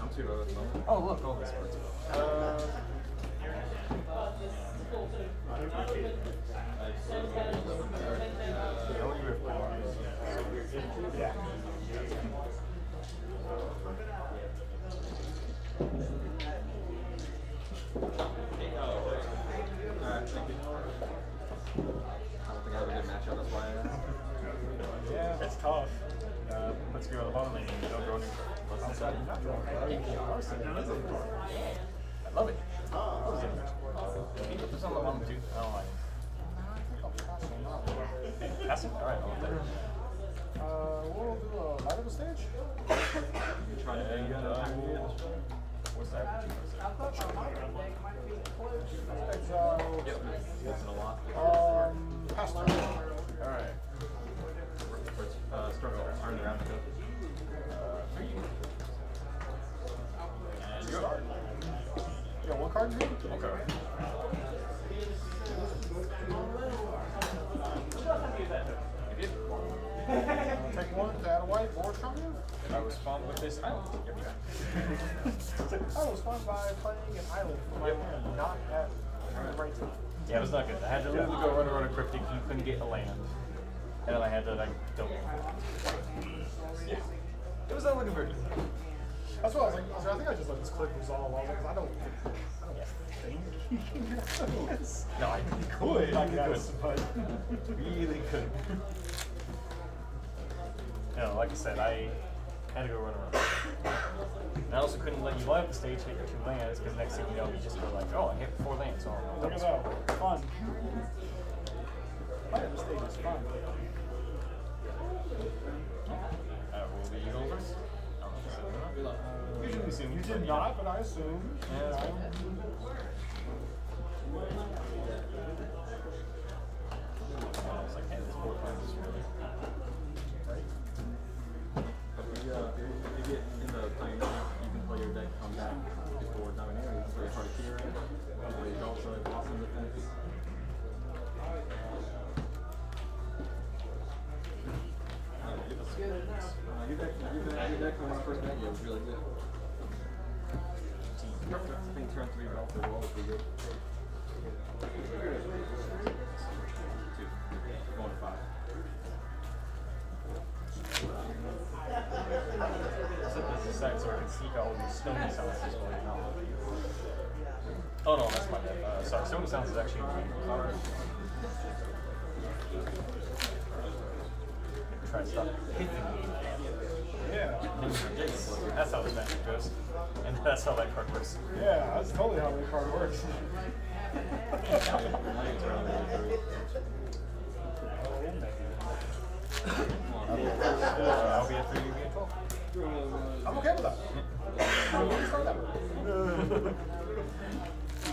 I'm two oh at the moment. oh look, all these cards. Uh, How long you have four? yeah. Lands because next thing you know, you just go like, oh, I hit four lands. Oh, look at that, fun. Playing the stage is fun. Uh, will you go first? Oh, Usually You did not, but I assume. Yeah. I was like, hey, this four times is really. Right? Where you it was good. Uh, your deck, deck, when I first met you was really good. I think turn three the wall was pretty good. Two. Going this aside so I can all these sounds as well. You know. Oh no, that's my bad. Uh, sorry, stony sounds is actually a green card. Try to stop hitting me. Yeah. That's how this magic goes. And that's how that card works. Yeah, that's totally how the card works. I'll be at 3 you 12. I'm okay with that.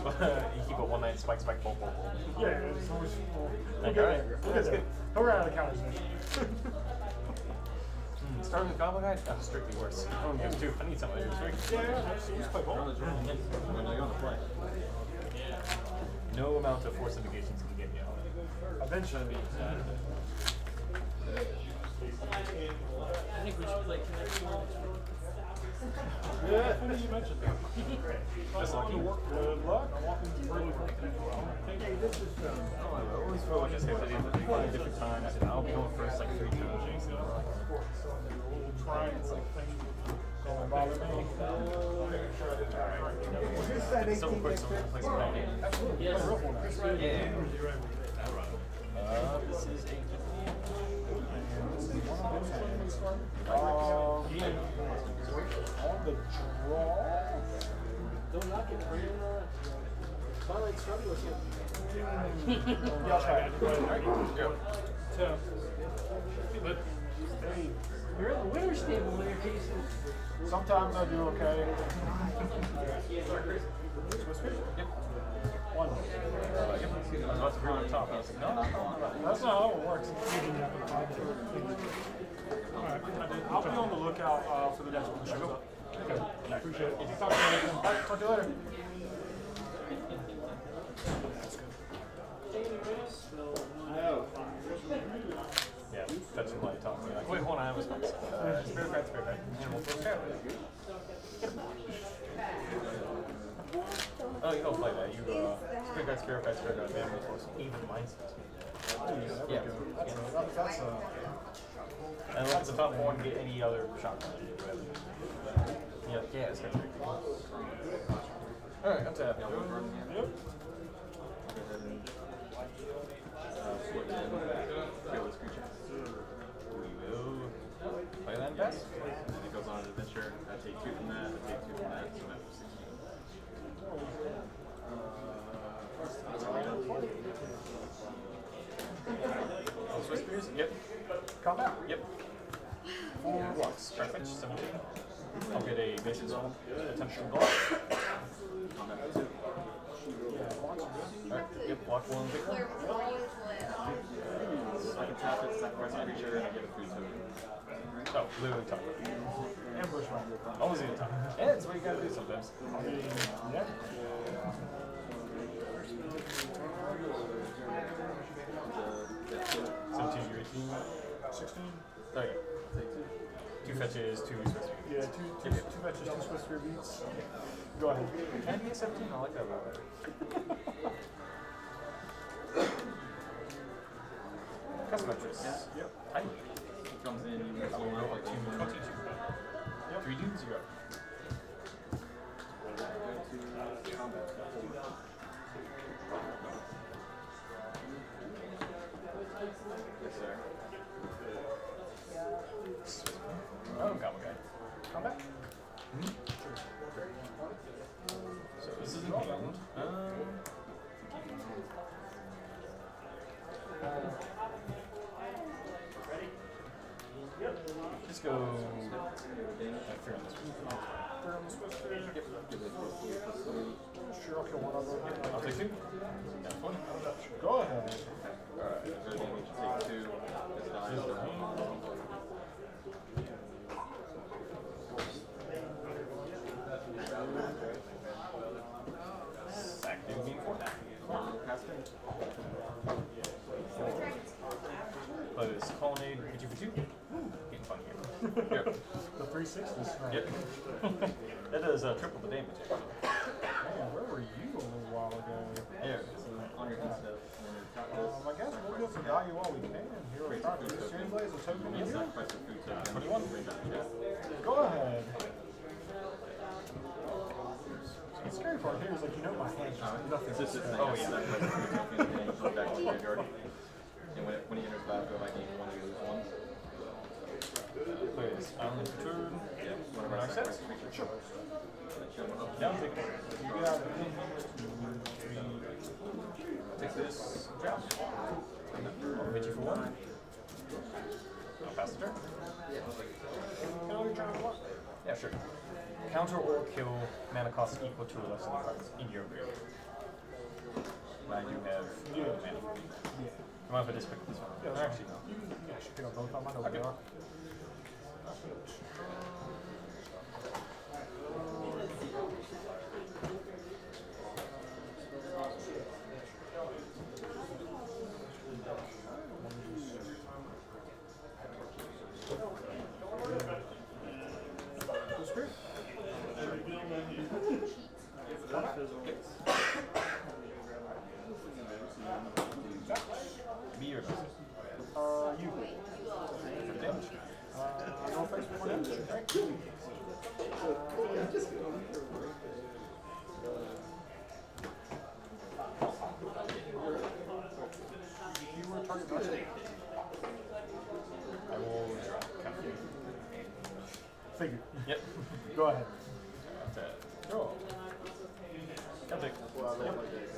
I'm start you keep a one night spike, spike, bolt, bolt, bolt. Yeah, it's always we'll Like, get alright. We'll get good. there. He'll run out of counters next. Starting with Goblin Guide? That was strictly worse. Oh, games two. I need something to do this week. Yeah, yeah, let's, let's play ball. No amount of force indications can get you out. Eventually. Uh, I think we should play Connect Four next week. Yeah, you mentioned that. I'm lucky. Good luck. Hey, this is um, I always feel like I say that at different times, and I'll be going first like three times. Like, so quick, so we can play some back in. Yes. This is a. Um, on the draw. Don't knock it, bring in Twilight Struggle or something. Yeah, I'll try it. But, You're in the winner's table there, Jason. sometimes I do okay. Yep. One. Uh, yep. I was about to bring on top. I was like, no, no, no, no. That's not how it works. Alright, I'll be on the lookout uh, for the next one that shows. Okay, appreciate it. If you talk to me talk to you later. Yeah, that's what I talk to me. Like, wait, hold on, I have a spice. Uh, spirit card, spirit card. And we'll scarab. Oh, you don't play that. You, uh, spirit card, spirit card, spirit. Then, of course, even mindset. Yeah. A, And look at the top one, get any other shot. Yeah, yeah, it's three. Alright, I'm tapping. yep. Play best. And then it goes on an adventure. I take two from that, I take two from that, so that's 16. Uh, oh, Swiss Spears? Yep. Combat. Yep. Four blocks. Perfect. 17. I'll get a vicious one. Attention block. Alright, yep, block one bigger. So I can tap it, sacrifice a creature, and I get a free token. Oh, literally top. Ambush one. Always in the top. Yeah, that's what you gotta do sometimes. Yeah. Seventeen, you're eighteen. 16. Oh, yeah. Two fetches, two Swiss Spears. Yeah, two, two, two matches, two Swiss beats. Okay. Go ahead. Can I be a 17? I like that a lot better. Cosmetrics. Yep. Hi. Comes in, you I will roll like to 22. Yep. Three dudes, zero. Go to combat. Yes, sir. Oh, Goblin Guide. Combat? Plus three. Sure, I'll kill one of. I'll take two. Go ahead. Alright, take two. Yep. that does uh, triple the damage. Man, where were you a little while ago? There. On your. Um, I guess we'll get some value while we can here. We're trying to use Shinblade a token here. 21. Go ahead. The scary part here is like, you know my hand just nothing. Oh yeah. And when it, when it enters battlefield, I gain one, you lose one. Play this island turn. Yeah. One of our I set. sacrifice creatures. Sure. Down, take one. You got it. Take this. Drop. I'll hit you for one. I'll pass the turn. Counter turn what? Yeah, sure. Counter or kill mana cost equal to or less than the cards in your graveyard. I do have uh, mana. Yeah. Come on, if I just pick this one. Yeah, Actually, no. Yeah, I should pick up both of them. I know where they are. Absolutely. Target budget. I will drop counter. Figure. Yep. Go ahead. That's Draw. I'll take.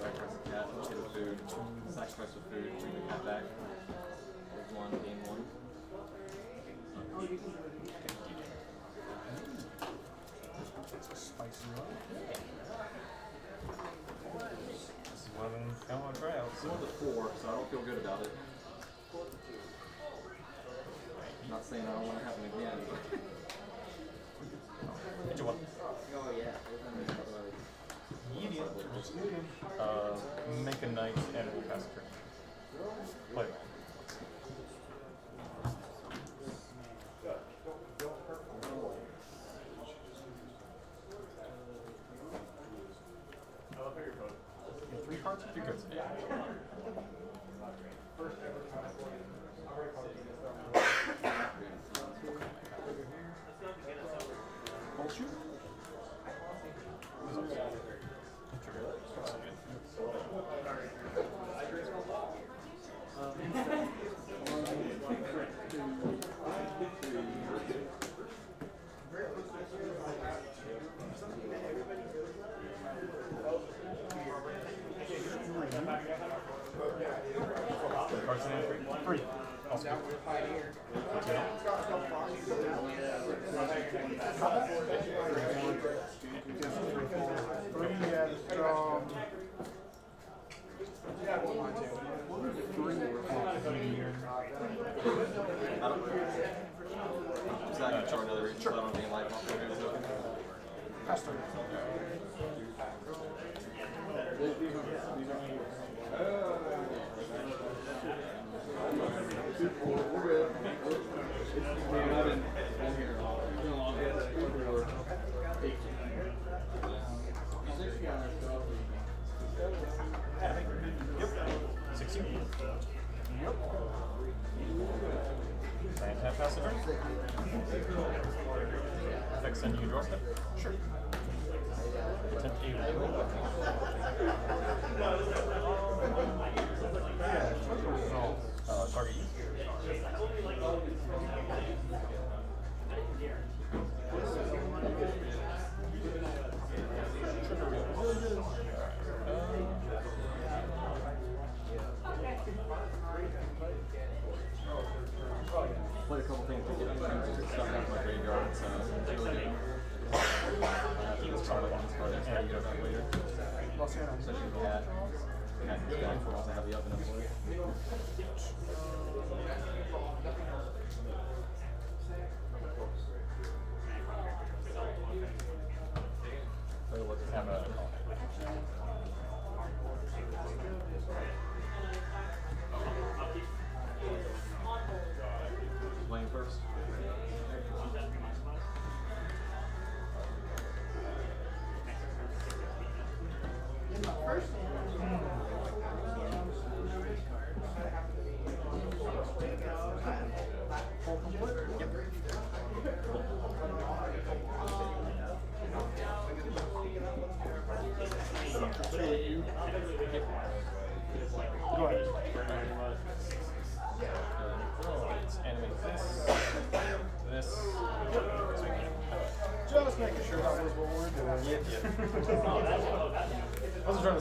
Sacrifice a cat, get food. Sacrifice a food, bring the cat back. Lose one, gain one. It's a spicy one. This is one of them try out. It's one of the four, so I don't feel good about it. I'm not saying I don't want to happen again, but. Hit one. Oh, yeah. Idiot. Uh, make a knight and we'll pass the turn. Play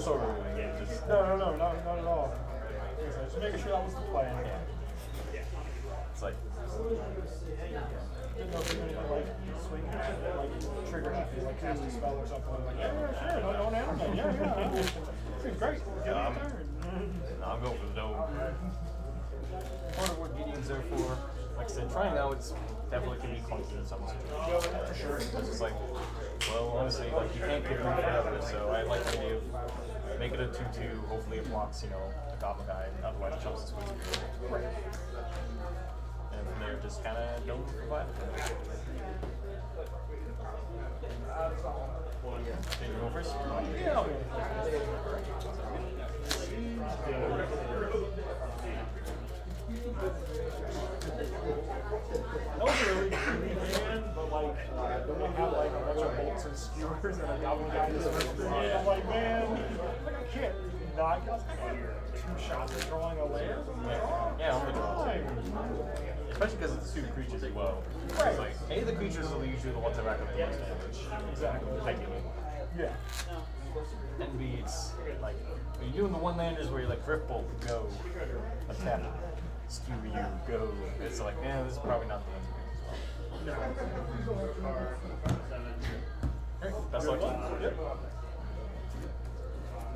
I wasn't trying to solve everything. Just No, no, no, not, not at all. Just making sure that was the plan. Yeah. it's like Didn't know if there was anything like swing, like trigger happy, like cast a spell or something. Like, yeah, yeah, sure, no, don't animate. Yeah, yeah. Seems great. Get Um, no, I'm going for the dome. Part of what Gideon's there for. Like I said, trying now it's definitely can be clunky in some situations. For sure. It's like, well, honestly, like you can't give me forever, so I like the idea of make it a two-two. Hopefully it blocks, you know, the goblin guide. Otherwise, it jumps squeeze. Right. And from there, just kind of don't provide it. Did you go first? Yeah, I'll be That was a really creepy man, but like, the one had like a bunch of bolts and skewers and a goblin guy just ripped. I'm like, man, like I can't not get two shots at drawing a land. Yeah, I'm draw. Especially because it's two creatures as well. Right. It's like, A, the creatures are usually the ones that rack up the most damage. Exactly. Technically. Yeah. And B, it's like, when you're doing the one landers where you're like, Rift Bolt, go. Attack. Skew you, go. It's like, yeah, this is probably not the answer as well. Alright, best luck. Yep.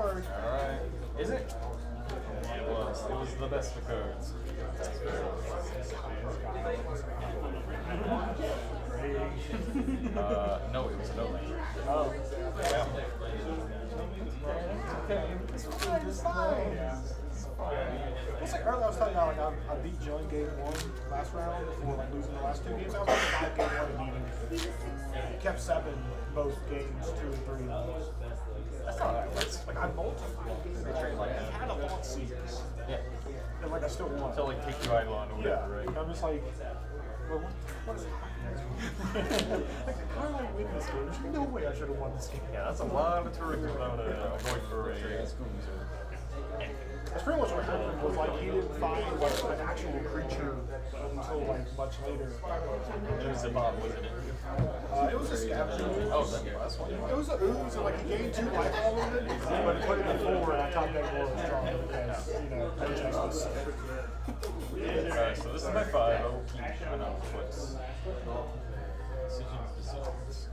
Lucky card. Alright. Is it? It was. It was the best of cards. Uh, no, it was a no lane. Oh. Yeah. Okay. It's fine. It's fine. It's like earlier I was telling y'all like I, I beat Joe in game one last round before like losing the last two games. I was like five game one and beating. Kept seven both games two and three. That's not that. That's like I bolted. I had a long series. Yeah. And like I still won. So like take your idol on or Yeah. right? I'm just like, well, what, what is happening? like, how did I win this game? There's no way I should have won this game. Yeah, that's a lot of turret without uh, going for a uh, squeezer. That's pretty much what happened. Was like he didn't find like an actual creature until like much later. It was a bomb, wasn't it? Uh, it was a scavenger. Oh, that last one. It was a ooze, and like he gained two life all of it, but he put it in four, and I top deck more strong because you know Ajax was. Alright, so this is my five. I will keep I know flips. Decisions.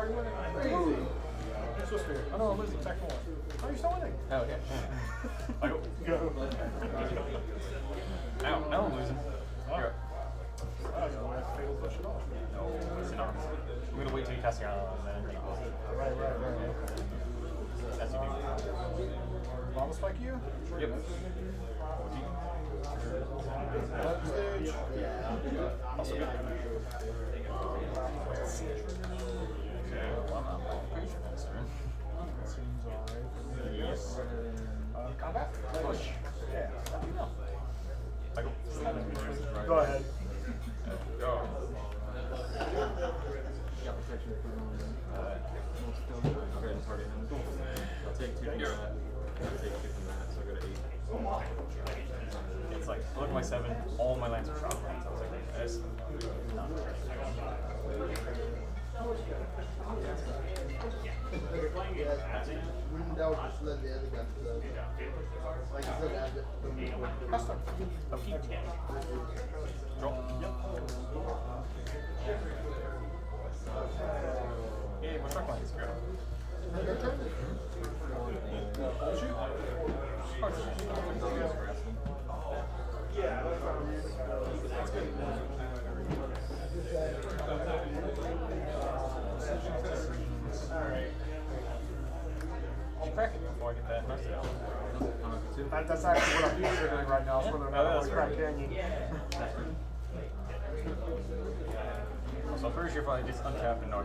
Already winning. Crazy. Swiss Spear. Oh no, I'm losing. Second one. Oh, you're still winning. Oh, okay. Go. Go. Now, now I'm losing. Oh. You're up. Oh, you have to fatal push it off. No, it's not. I'm gonna wait till you cast your hand and then I'm. Right, right, right. Okay. As you. Lava spike you? Yep. Button stage. Also good. Go. Ahead.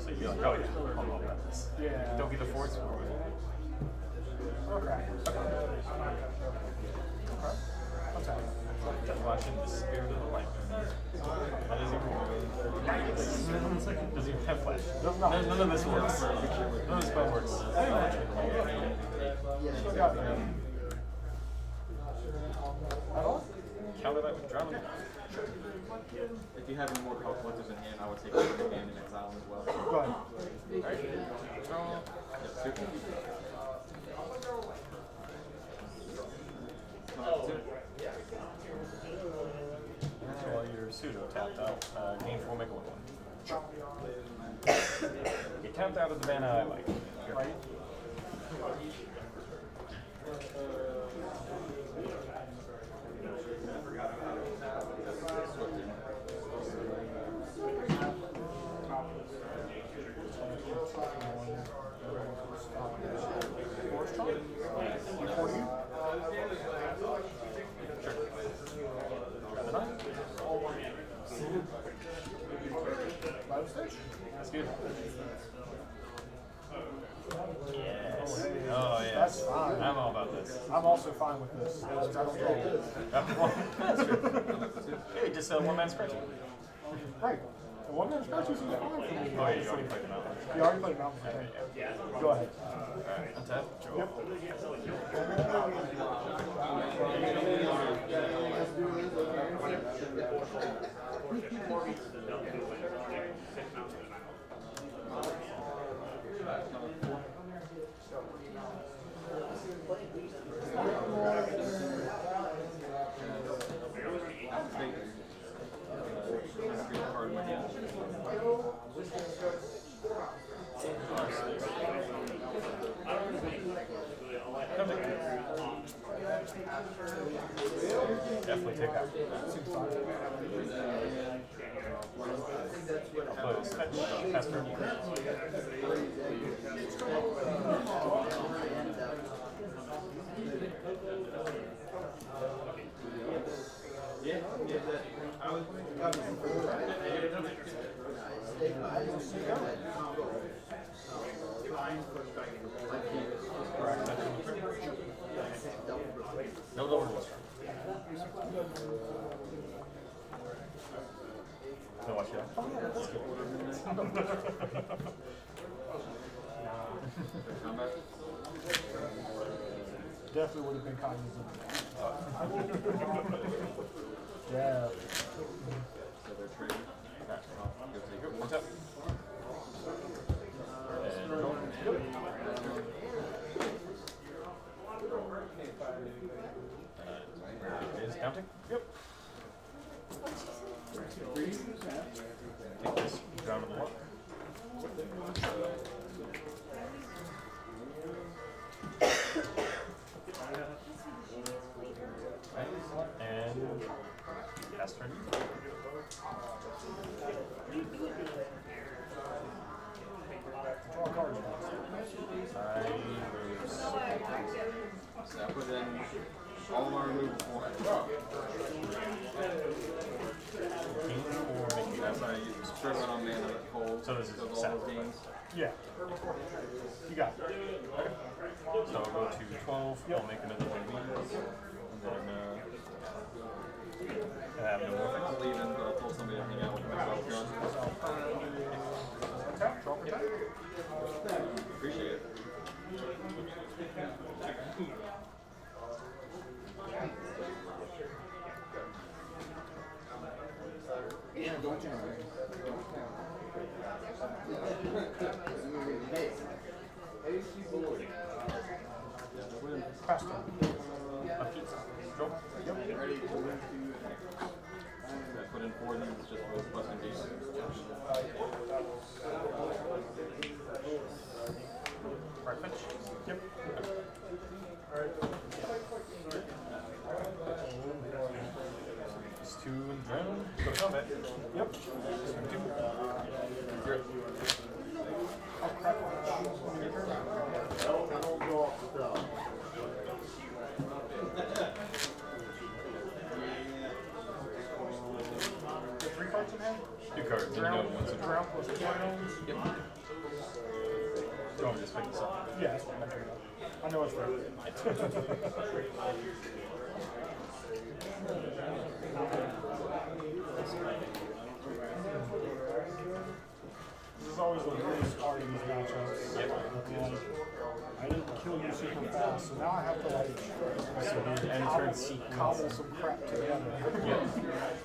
North, you'd be like, oh yeah, I'm all about this. Yeah. Don't get the force. Okay. Okay. Okay. Just watching the spirit of the light. That is even Doesn't even have flash. Does not. None, none of this works. None of this spell works. Still. At all? Counter that with drama. If you have any more power collectors in hand, I would take them in hand and exile them as well. Go ahead. Yep, two. While you're pseudo tapped out, uh, gain four, make a one. Get tapped out of the mana I like. Right. Force charge? Before you? Battle stage? That's good. Yes. Oh yeah. That's fine. I'm all about this. I'm also fine with this. I don't draw. That's true. Hey, just uh, one man scratching. Right. And one man's scratches is fine for me. Oh yeah, you already played them out. You already played Mountain Flame. Go ahead. Alright, untap. Yep. Definitely Yeah. You got it. So I'll go to 12, I'll make another one these, and then uh, I have no more I'll leave and uh, tell somebody to hang out with myself, cards in hand? Two cards. And you know Drown, once drown plus two items. Yep. Do you want me to just pick this up? Yeah, that's fine. I. Know it's right. This is always the worst part of these matchups. Yep. I didn't kill you super fast, so now I have to like And cobble, turn cobble some crap together. Yep.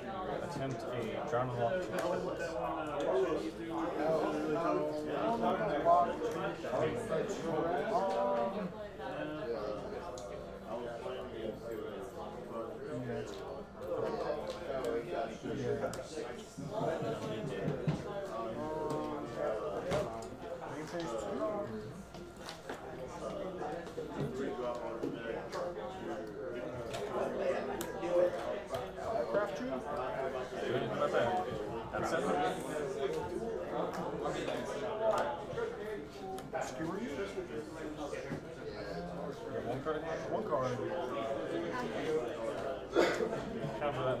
attempt a Drown in the Loch. Craft two? Good. Not bad. That's seven. Skewer you? You got one card in hand? One card. Counter that unless you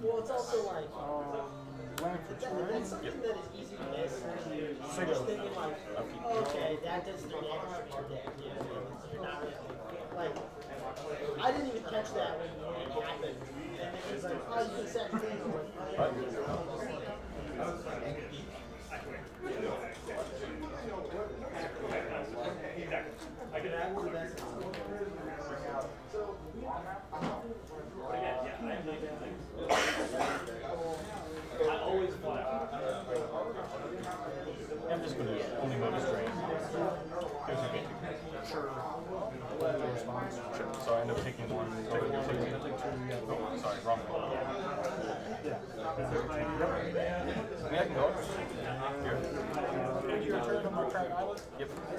Well, it's also like, Um, land for right? that's something that is easy to miss. Say just thinking like, okay, that does the damage to your deck. You know, what I mean? so you're not really, like, I didn't even catch that when it happened. And it was like, oh, you can set things. I'm like, I'm just gonna only move strain. There's a gain. Sure. Response. Sure. So I end up taking one. Taking two. Taking two. Oh, sorry, wrong one. I mean, I can go. Here. End your turn on my island. Yep. We've been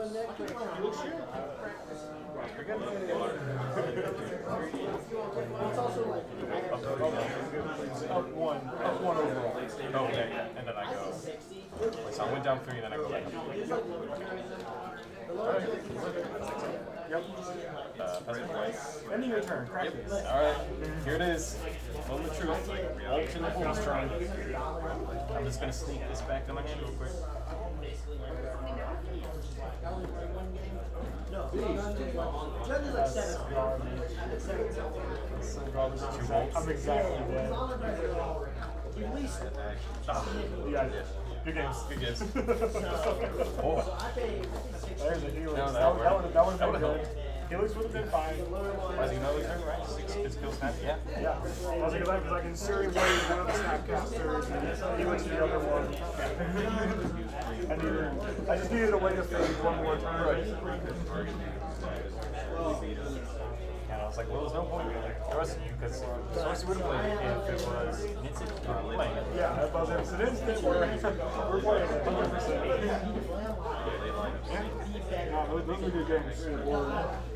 It's also like, Up one, up one overall. Yeah. And then I go. So I went down three, then I go. Yep. Uh, that's my Ending your turn. Crack this. Alright, here it is. Moment of truth. I'm just gonna sneak this back to my hand real quick. judges like seven. Two bolts. I'm exactly You. Good games. Good guess. oh. There's a Helix. No, that that that that would have been good. Helix would have been fine. Is he another turn, right? Six physical snap? Yeah. Yeah. I was because I, can Siri wave one of the snapcasters and Helix the other one. I needed, I just needed a way to fade one more turn. And I was like, well, there's no point in trusting you because Source would have played if it was playing it. Yeah, was it's an instant where we're playing 100%. Yeah, those, those are good games.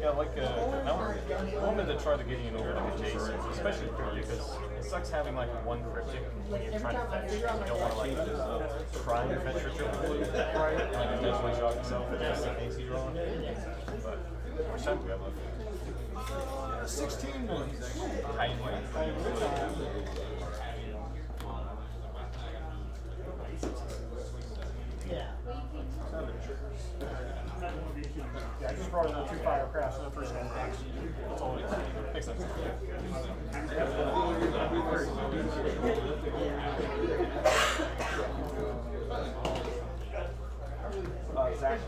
Yeah, like, uh, now I wanted to try to get you in over like a Jason, especially cryptic, because it sucks having like one cryptic when you're trying to fetch. You don't want to like try and fetch your triple blue, right? Like intentionally shock yourself just an AC roll. But how much time do we have left? 16 ones. High and low. Yeah. Yeah, I just brought in the two fire crafts and the first hand crafts. That's all it is. Makes sense. Uh, Zach.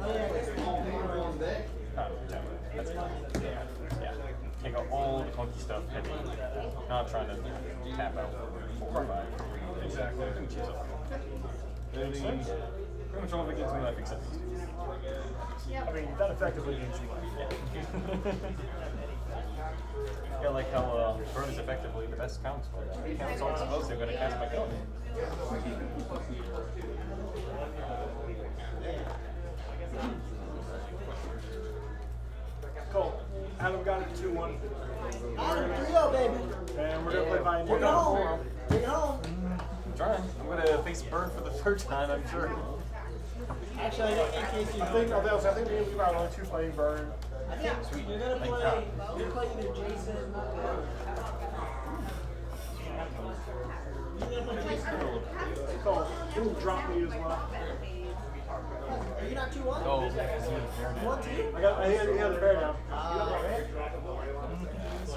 Oh, yeah, that's Oh, yeah, that's fine. Yeah. Take out all the clunky stuff, heavy. Not trying to tap out four or five. Exactly. Really, pretty much all of it gets me life except these two. I mean, that effectively means you win. Yeah, like how uh, burn is effectively the best count spell. Counts all spells they're going to cast by code. Cool. Adam got it 2 1. Adam, here we go, baby. And we're going to play Vine. Take it home. Take it home. I'm trying. I'm going to face burn for the third time, I'm sure. Actually, I think in case you I think, I think, I think me and Levi are the only two playing Burn. I think you're gonna Thank play. God. You're gonna play either Jason. You're gonna play Jason. Cool. Ooh, drop me as well. Are you not two one? Oh, because you have fair now. One two. I got, I had, he had the bear down. Uh,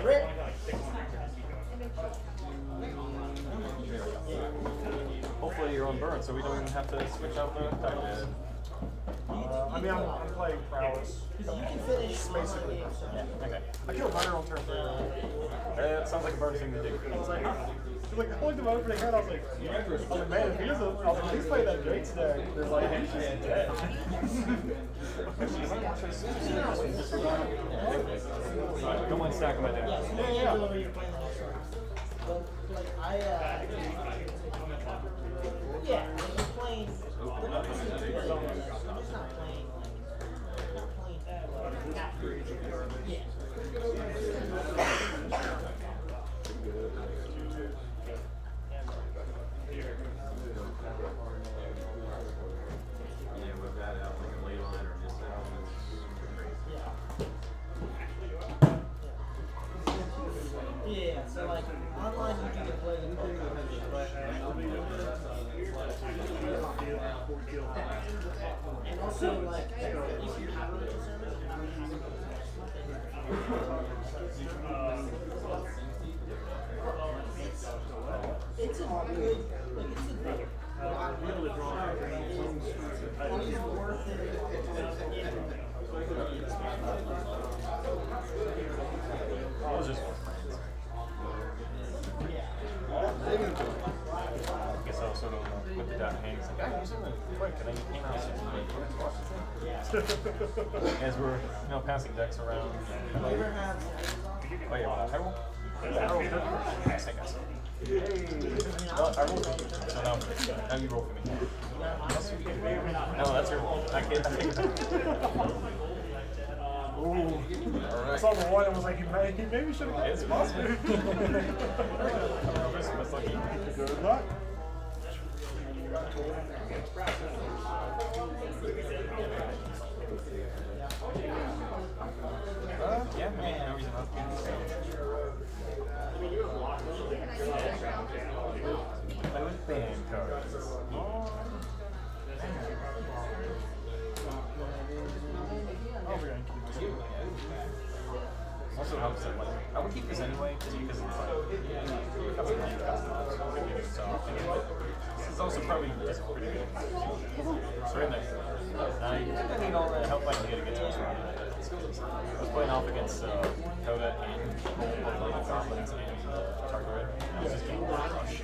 Rick. Hopefully you're on burn, so we don't even have to switch out the die Uh, I mean, I'm, I'm playing prowess. Because you can finish Basically. Yeah, okay. I killed Hunter on turn three. Uh, that sounds like a burn thing to do. I was like, he's like, I looked him over the head. I was like, I was like, man, if he's a, I was like, he's playing that Drake's today. There's like, he's just dead. Don't mind stacking my deck. Yeah, yeah. Whatever uh, yeah. I'm just not playing not playing. I would keep this anyway just because it's like it. So this is also probably just pretty good. There. Now you I need all help I can get against this round. I was playing off against uh, Coda and like Goblins and uh, Targaryen. And I was just getting crushed.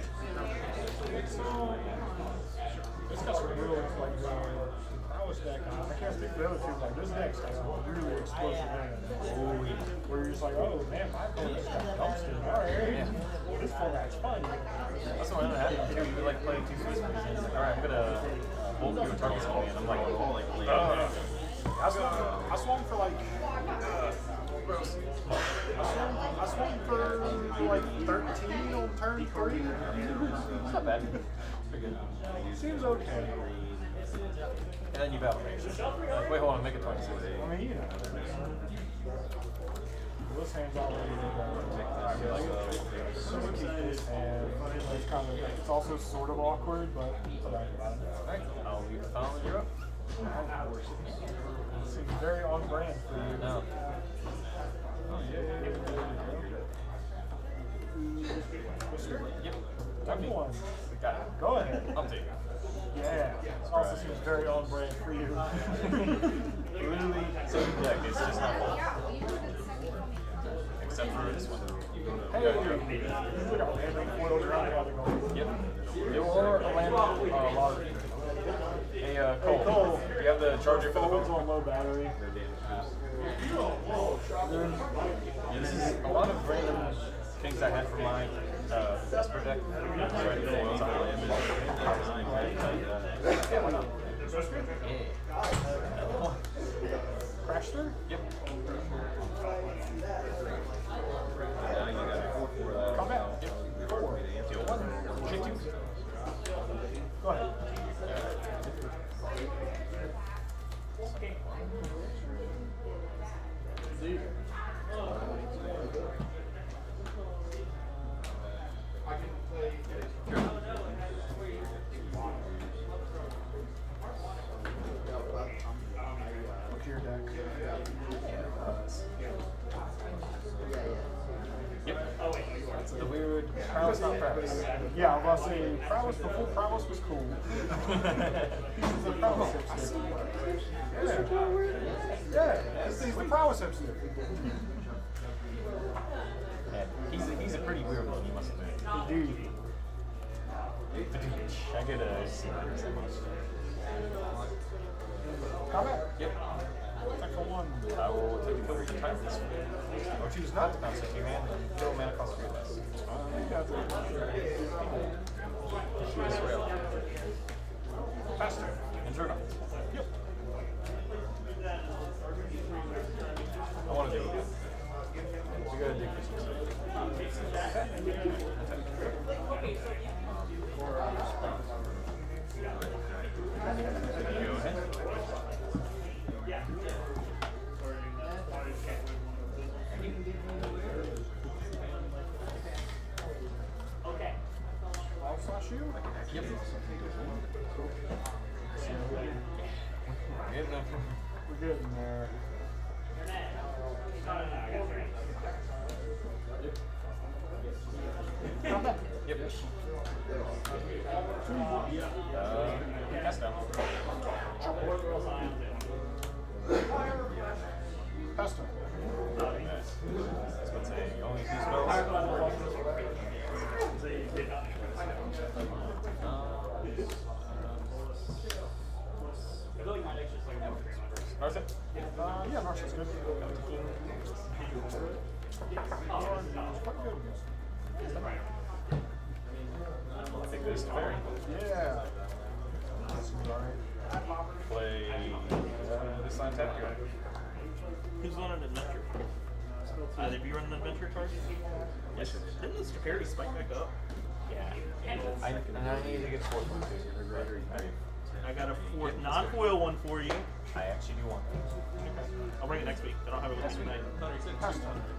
This some real, like, uh, prowess deck. I can't speak for the other two, like, this deck's got some really explosive hands. Oh, yeah. Where you're just like, oh, man, my opponent's got dumpster. Alright. Well, this format's fun. That's what I had too. You would like play two movies like, alright, I'm gonna uh, bolt you a target on and I'm like, oh, like, Uh, I swung, I swung for like. I swung, I swung for like 13 on turn three. it's not bad. Seems okay. And then you battle rage. Like, wait, hold on, make it 26. I mean, you know. This hand's already So we keep this hand. It's kind of, it's also sort of awkward, but but Alright, I'll leave the phone you're up. Seems very on brand for you. No. Oh, yeah, yeah, yeah, yeah. Yep. Number one. Got it. Go ahead. I'll take it. Yeah. This also seems very on brand for you. Literally, same deck, it's just not full. Except for this one. Hey, You got your- look at landing foil around the other going. Yep. You or a land, uh, lottery. Hey, uh, Cole. Cole. You have the charger for the Folds phone? on low battery. Yeah, this is a lot of random things I had for my uh? Yep.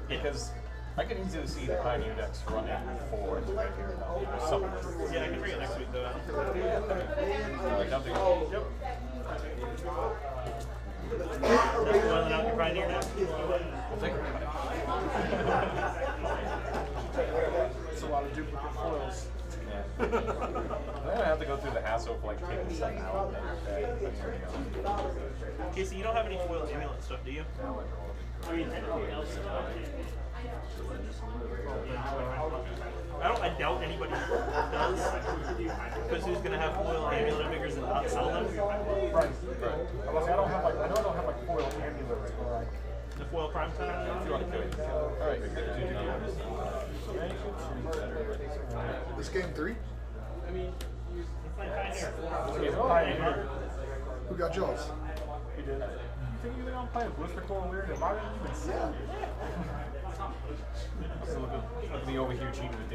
Because I can easily see the Pioneer decks running forward right here. There's something. Yeah, I can bring it next week though. Like, nothing. Yep. That's boiling out your Pioneer now? We'll think about it. It's a lot of duplicate foils. Yeah. I'm gonna have to go through the hassle of like taking stuff out. and then, uh, putting it in. Casey, you don't have any foil amulet stuff, do you? I don't. I mean, I doubt anybody does. Because who's gonna have foil amulet figures and not sell them? Right. Right. I was like, I don't have like, I know I don't have like foil amulets, but like. The foil prime time. If you want to kill it, Alright, This game three? Pioneer. Who got Jaws? He did. You think you're gonna play Blistercoil Weird? Am I gonna even see it? So look at, at me over here cheating with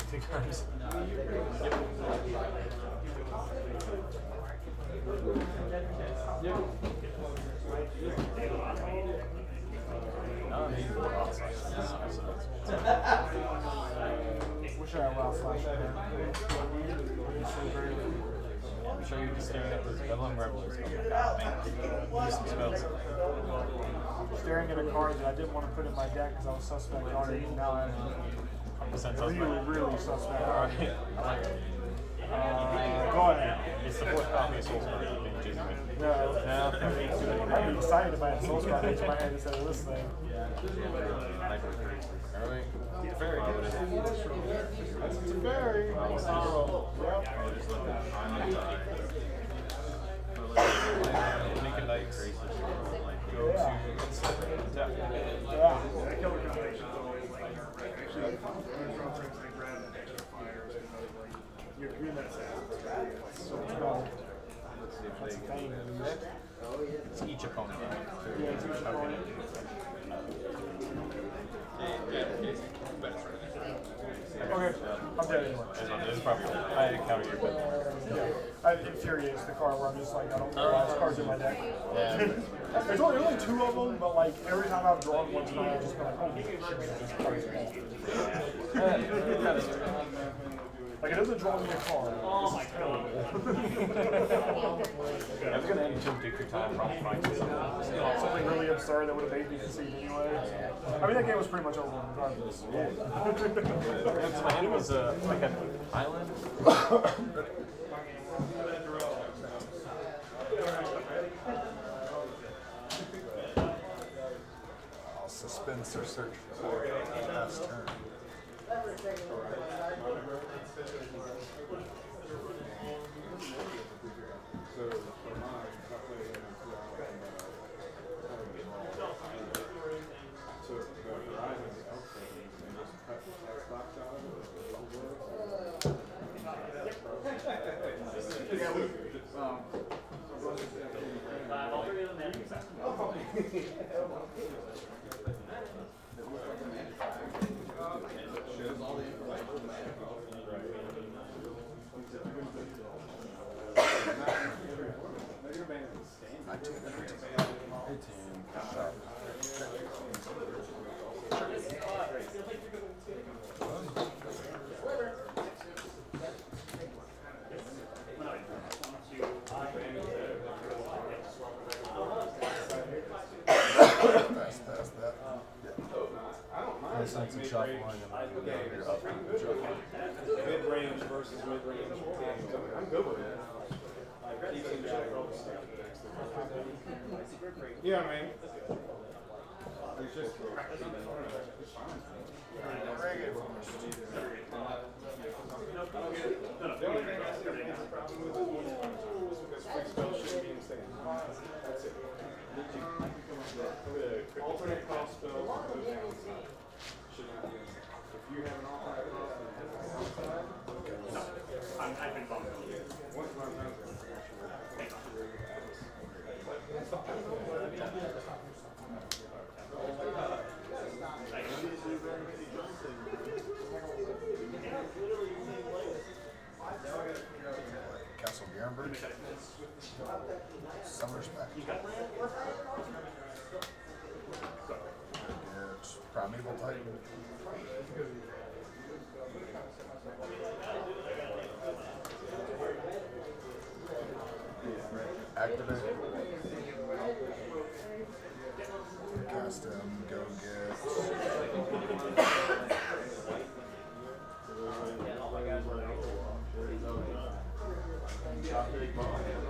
more outside. Wish I Wild Flash. I'm sure you're just staring at those Bedlam Revelers. going, "Ah, man, use some spells. Staring at a card that I didn't want to put in my deck because I was suspect it. Now I'm Percent really, really suspect on Alright, it. I like it. Uh, go ahead. It's the fourth copy of Soul's Bird. I think, Jason. No. No. I'd be excited if I had Soul Spot in my head instead of this thing. Alright. Very good. It's a very. Make a. Go to tap. Yeah. So much better. That's a thing. It's each opponent. Yeah, it's each opponent. Okay, I'm dead anyway. This is probably I had to counter your. Yeah, I, it infuriates the card where I'm just like, I don't realize cards in my deck. Yeah. There's only, there's only two of them, but like every time I've drawn one tonight, I've just been like, shit, this card's bad. Like it doesn't draw me a card. Oh my god. I was gonna end two dictate time, probably find something. Something really absurd that would have made me concede anyway. I mean, that game was pretty much over regardless. My hand was uh, like an island. I'll suspense or search for the last turn. Pass, Some respect. It's primeval titan. Activate. Cast him, go get. Yeah.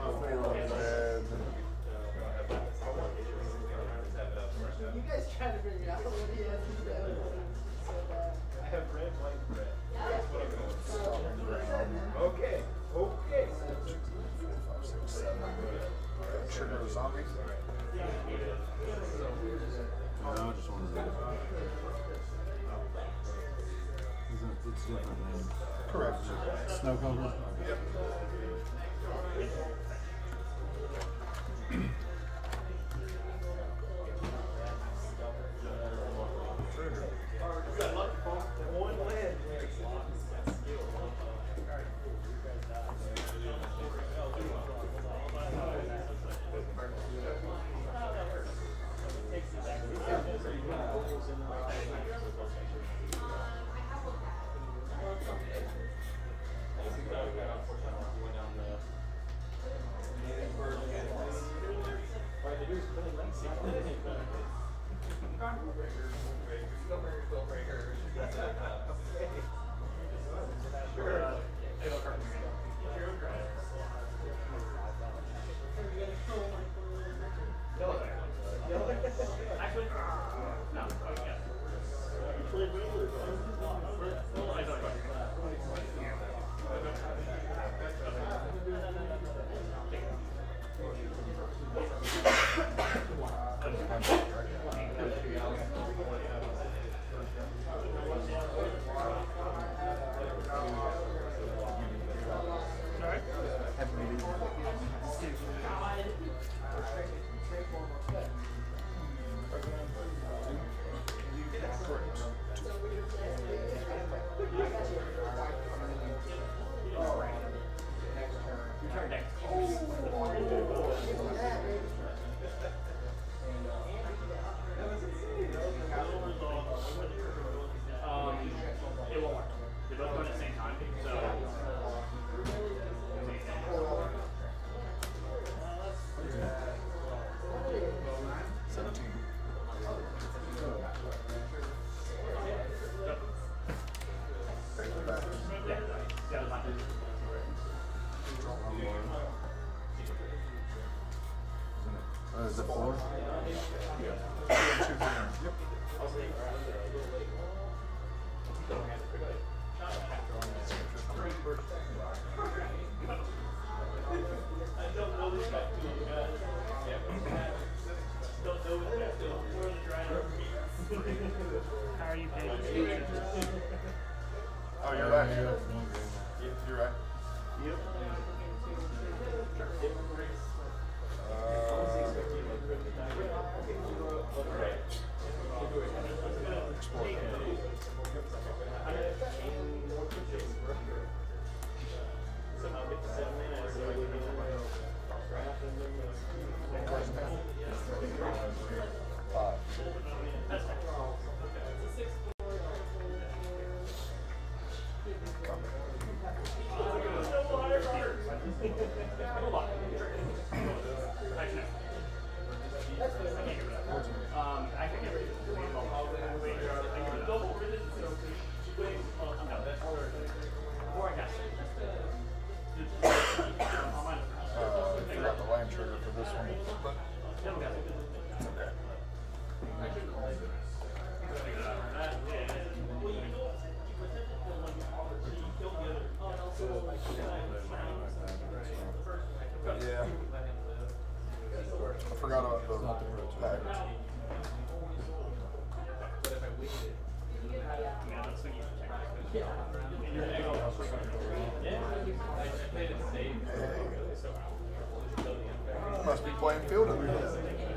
Playing field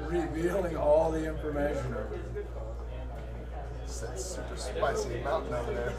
Revealing all the information. It's that super spicy mountain over there.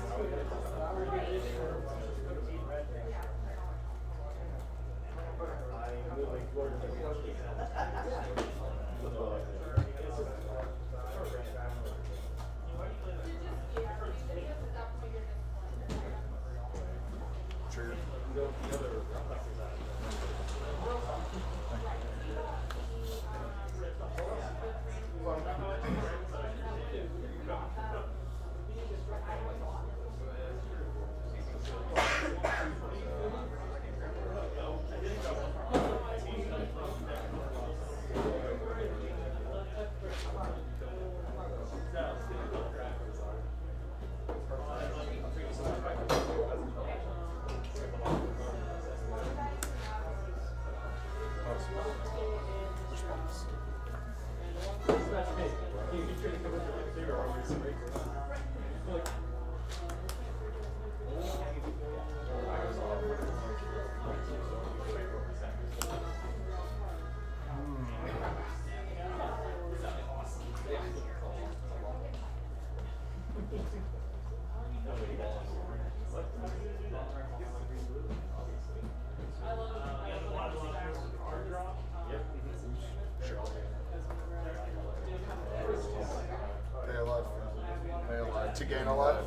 Gain a life.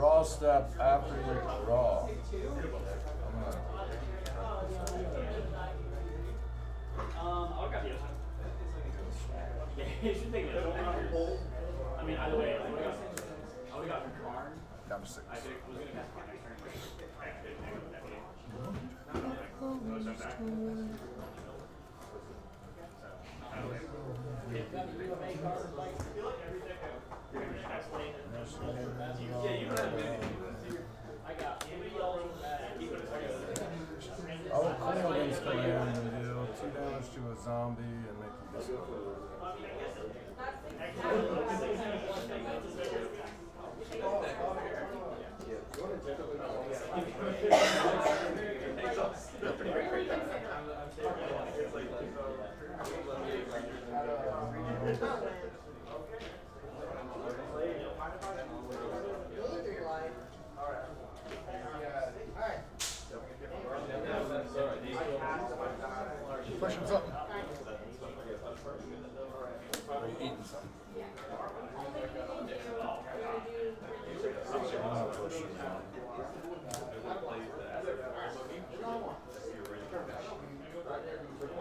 draw step after your draw. I'm gonna. Um, I'll got the other Yeah, it should take a I mean, either way, I got, I would've got Karn. Down to six. I did, was gonna Karn. I didn't think of that game. No, it's not back. Oh, will deal two damage to a zombie and make him discard. Something.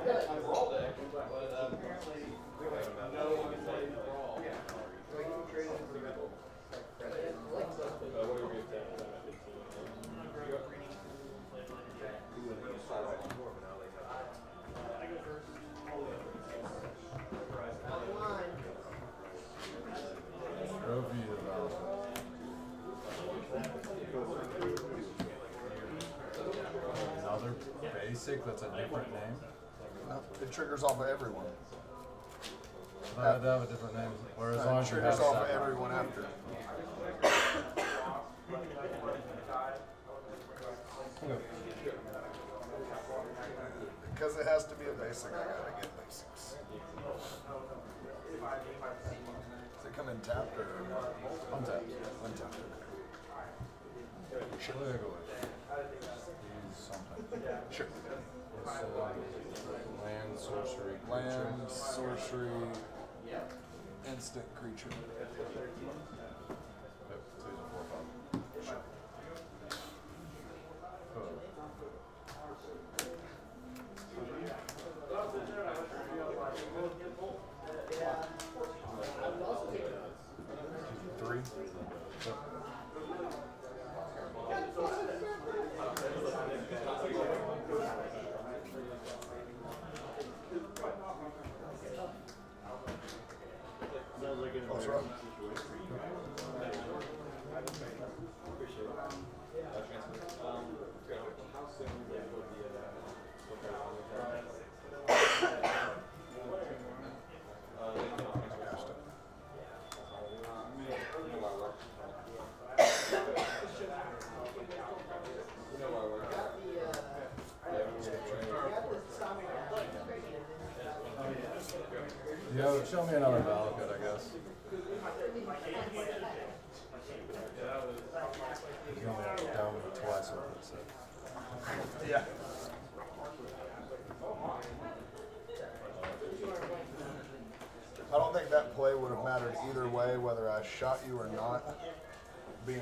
right Apparently, um, off of everyone. I had have a different name. Or as No, long as you triggers have off of everyone after. Because it has to be a basic, I gotta get basics. Does it come in tapped or? Untapped. Untapped. Sure. Something. Sure. Land, sorcery, Land, sorcery, instant creature. Shot you or not, being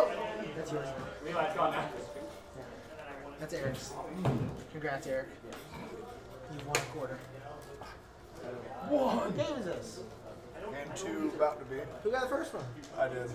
You literally did. That's yours. That's Eric's. Congrats, Eric. You won a quarter. What game is this? Game two about to be. Who got the first one? I did.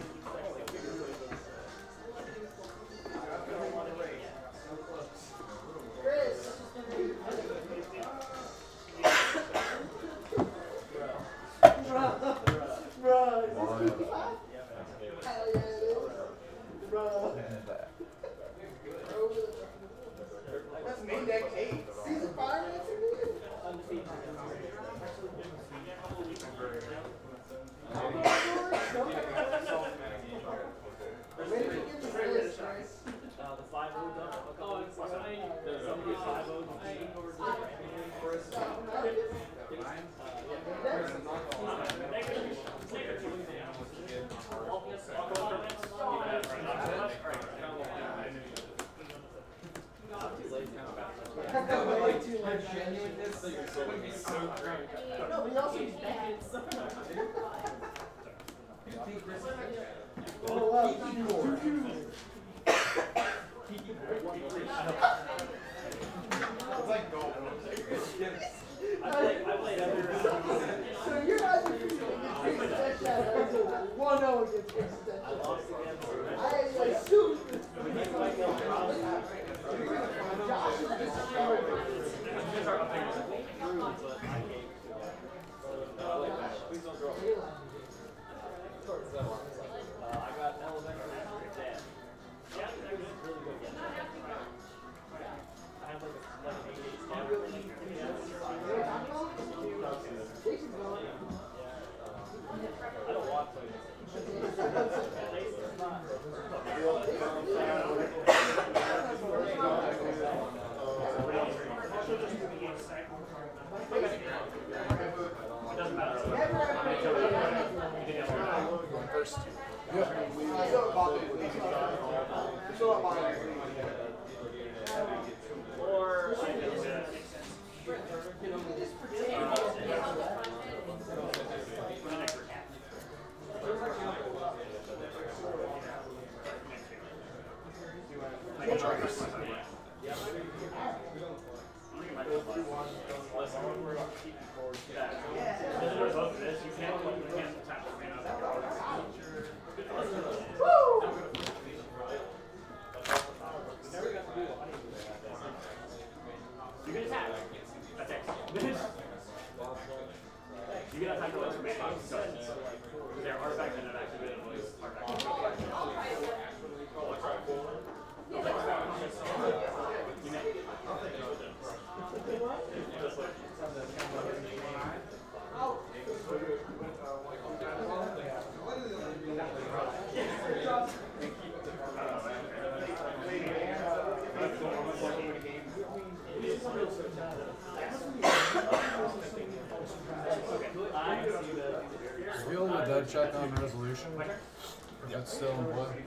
It's still in play.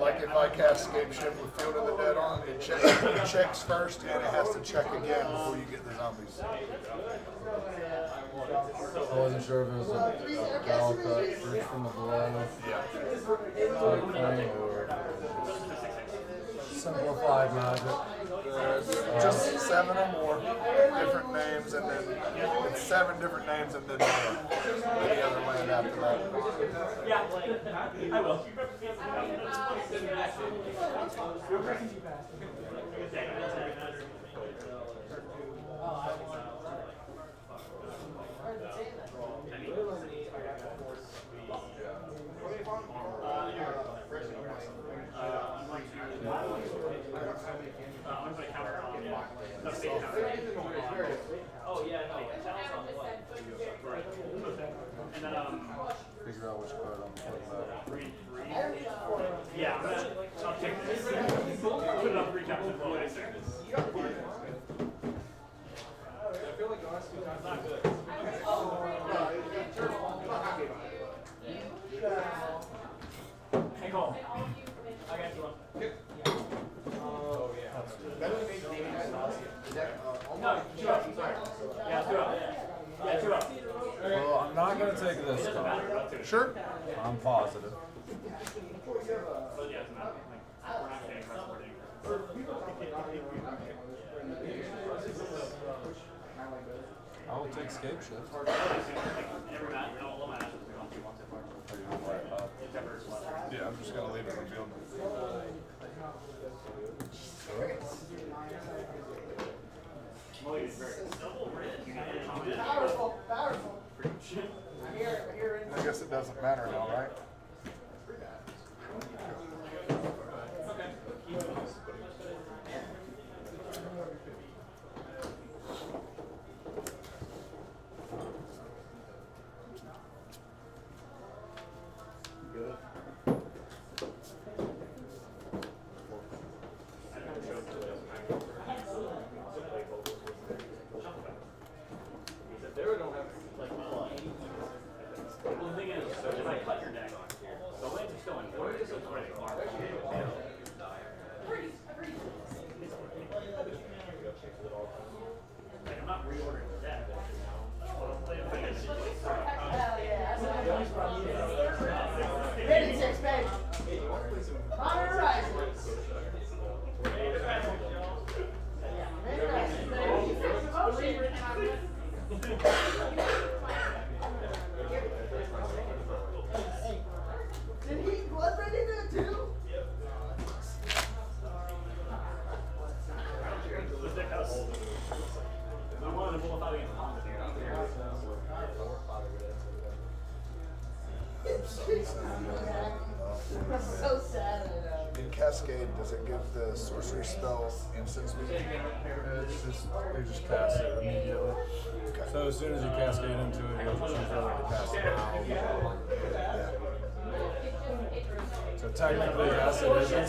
Like if I cast Scapeshift with Field of the Dead on, it checks, it checks first and it has to check again before you get the zombies. I wasn't sure if it was a battle cut, reach from above, Yeah. type thing, or simplified magic. There's just seven or more different names, and then it's seven different names, and then any other land after that. Yeah, I will. I'm gonna counter on no state counter. Oh yeah, no. Right. And then um Figure out which card I'm three three. Yeah, I'm gonna I'll take this. Put it on three counts and blow it in there. I feel like the last two times not good. Hey Cole. I got you one. Oh, yeah. No, two up. Yeah, two up. Yeah, two up. Well, I'm not gonna take this card. Sure. I'm positive. But yeah, it's not. Like, we're not getting press wording. I will take Scapeshift. Every match, all the matches we don't do once so far. Are you gonna wipe up? Whichever is left. Yeah, I'm just gonna leave it revealed. Well, it's very double red. You got it on it. Powerful, powerful. I guess it doesn't matter now, right?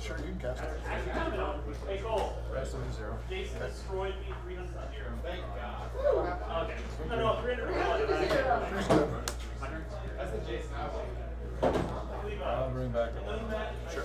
Sure, you can cast it. Hey, Cole. Rest of zero. Jason destroyed me 300 to 0. Thank God. Okay. No, no, 300 to That's the Jason I'll bring back. Sure.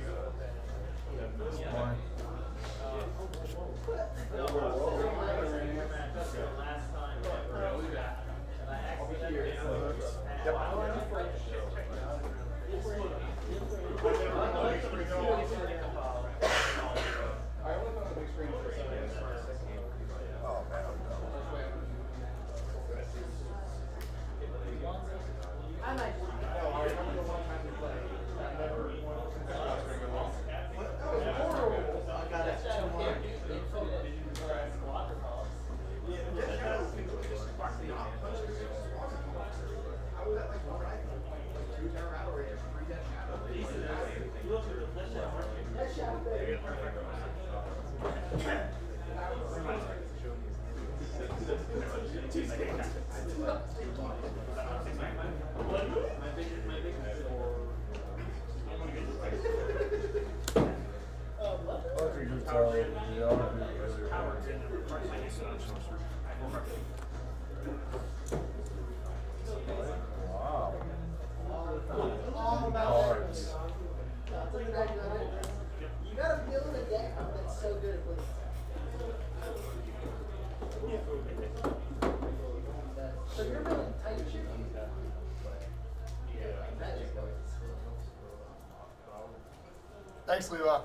Thanks, Levi.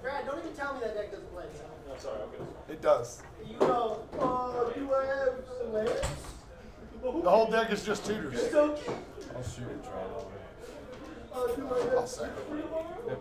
Brad, don't even tell me that deck doesn't play. No, sorry, okay. It does. You know, oh, do I have legs? The whole deck is just tutors. I'll shoot it, try oh, it. I'll second. Yep.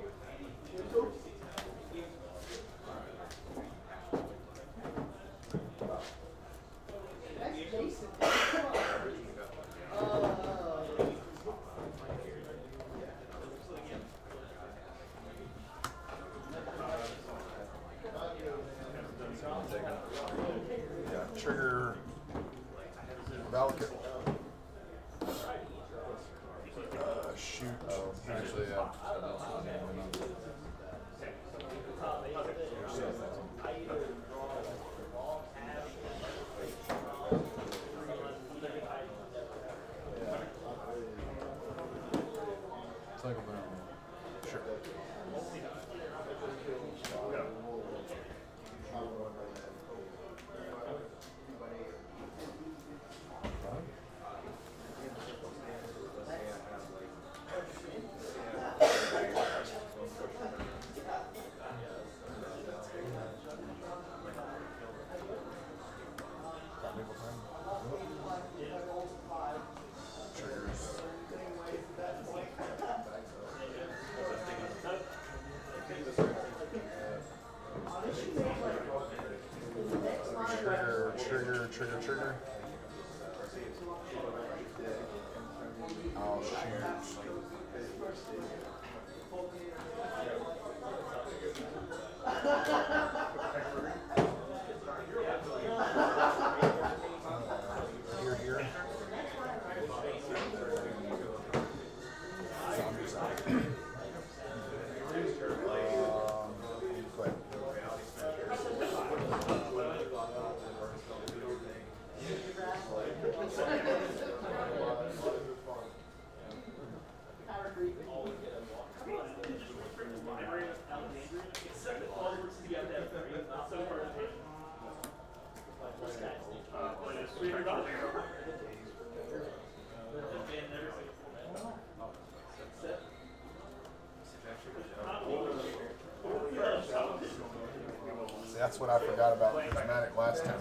That's what I forgot about Prismatic last time.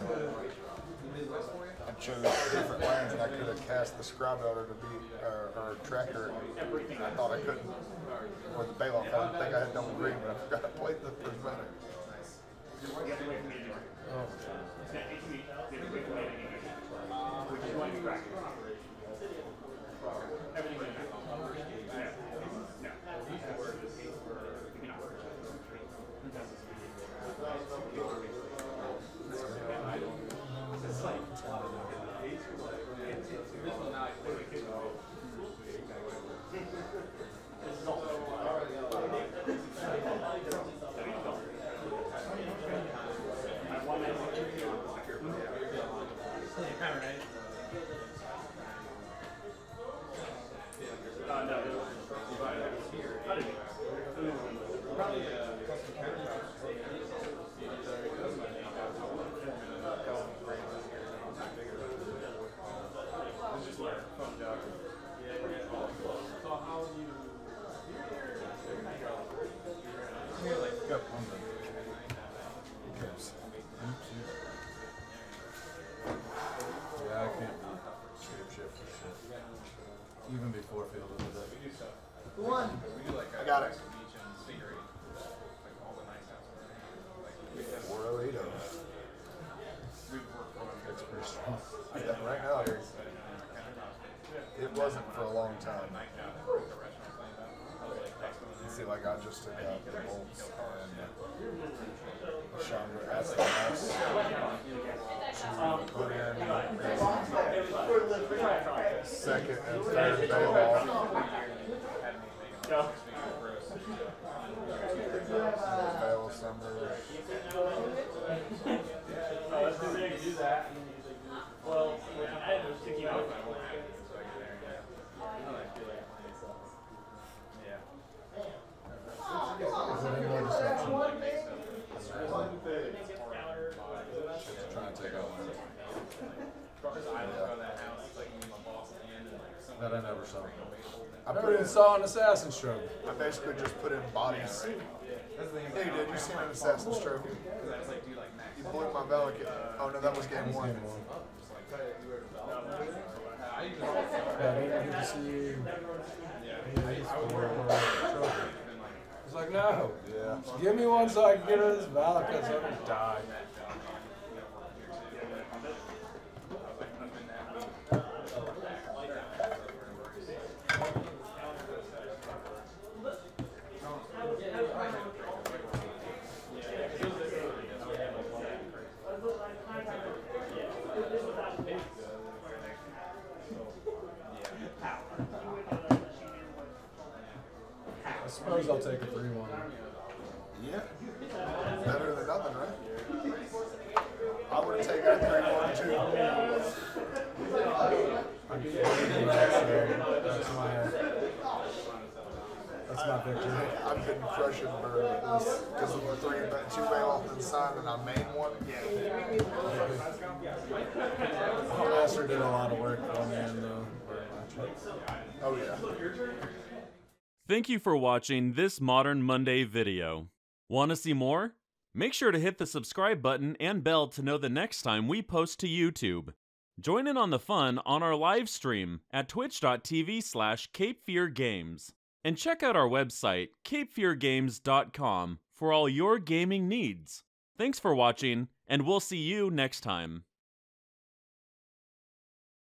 I chose different lands and I could have cast the Scribe Elder to be, or, Tracker. and I thought I couldn't. Or the Baloth. I didn't think I had double green, but I forgot I played the Prismatic. Yep, saw. I Never put even in, saw an Assassin's Trophy. I basically just put in bodies Hey, did you see an Assassin's Trophy? You blew my Valak. Oh no, that was game one. I didn't get to see you. Yeah, he's four, four, trophy. He's like, no. Yeah. Give me one so I can get rid of this Valak because I'm gonna die. Thank you for watching this Modern Monday video. Want to see more? Make sure to hit the subscribe button and bell to know the next time we post to YouTube. Join in on the fun on our live stream at twitch.tv slash capefeargames. And check out our website, capefeargames.com, for all your gaming needs. Thanks for watching, and we'll see you next time.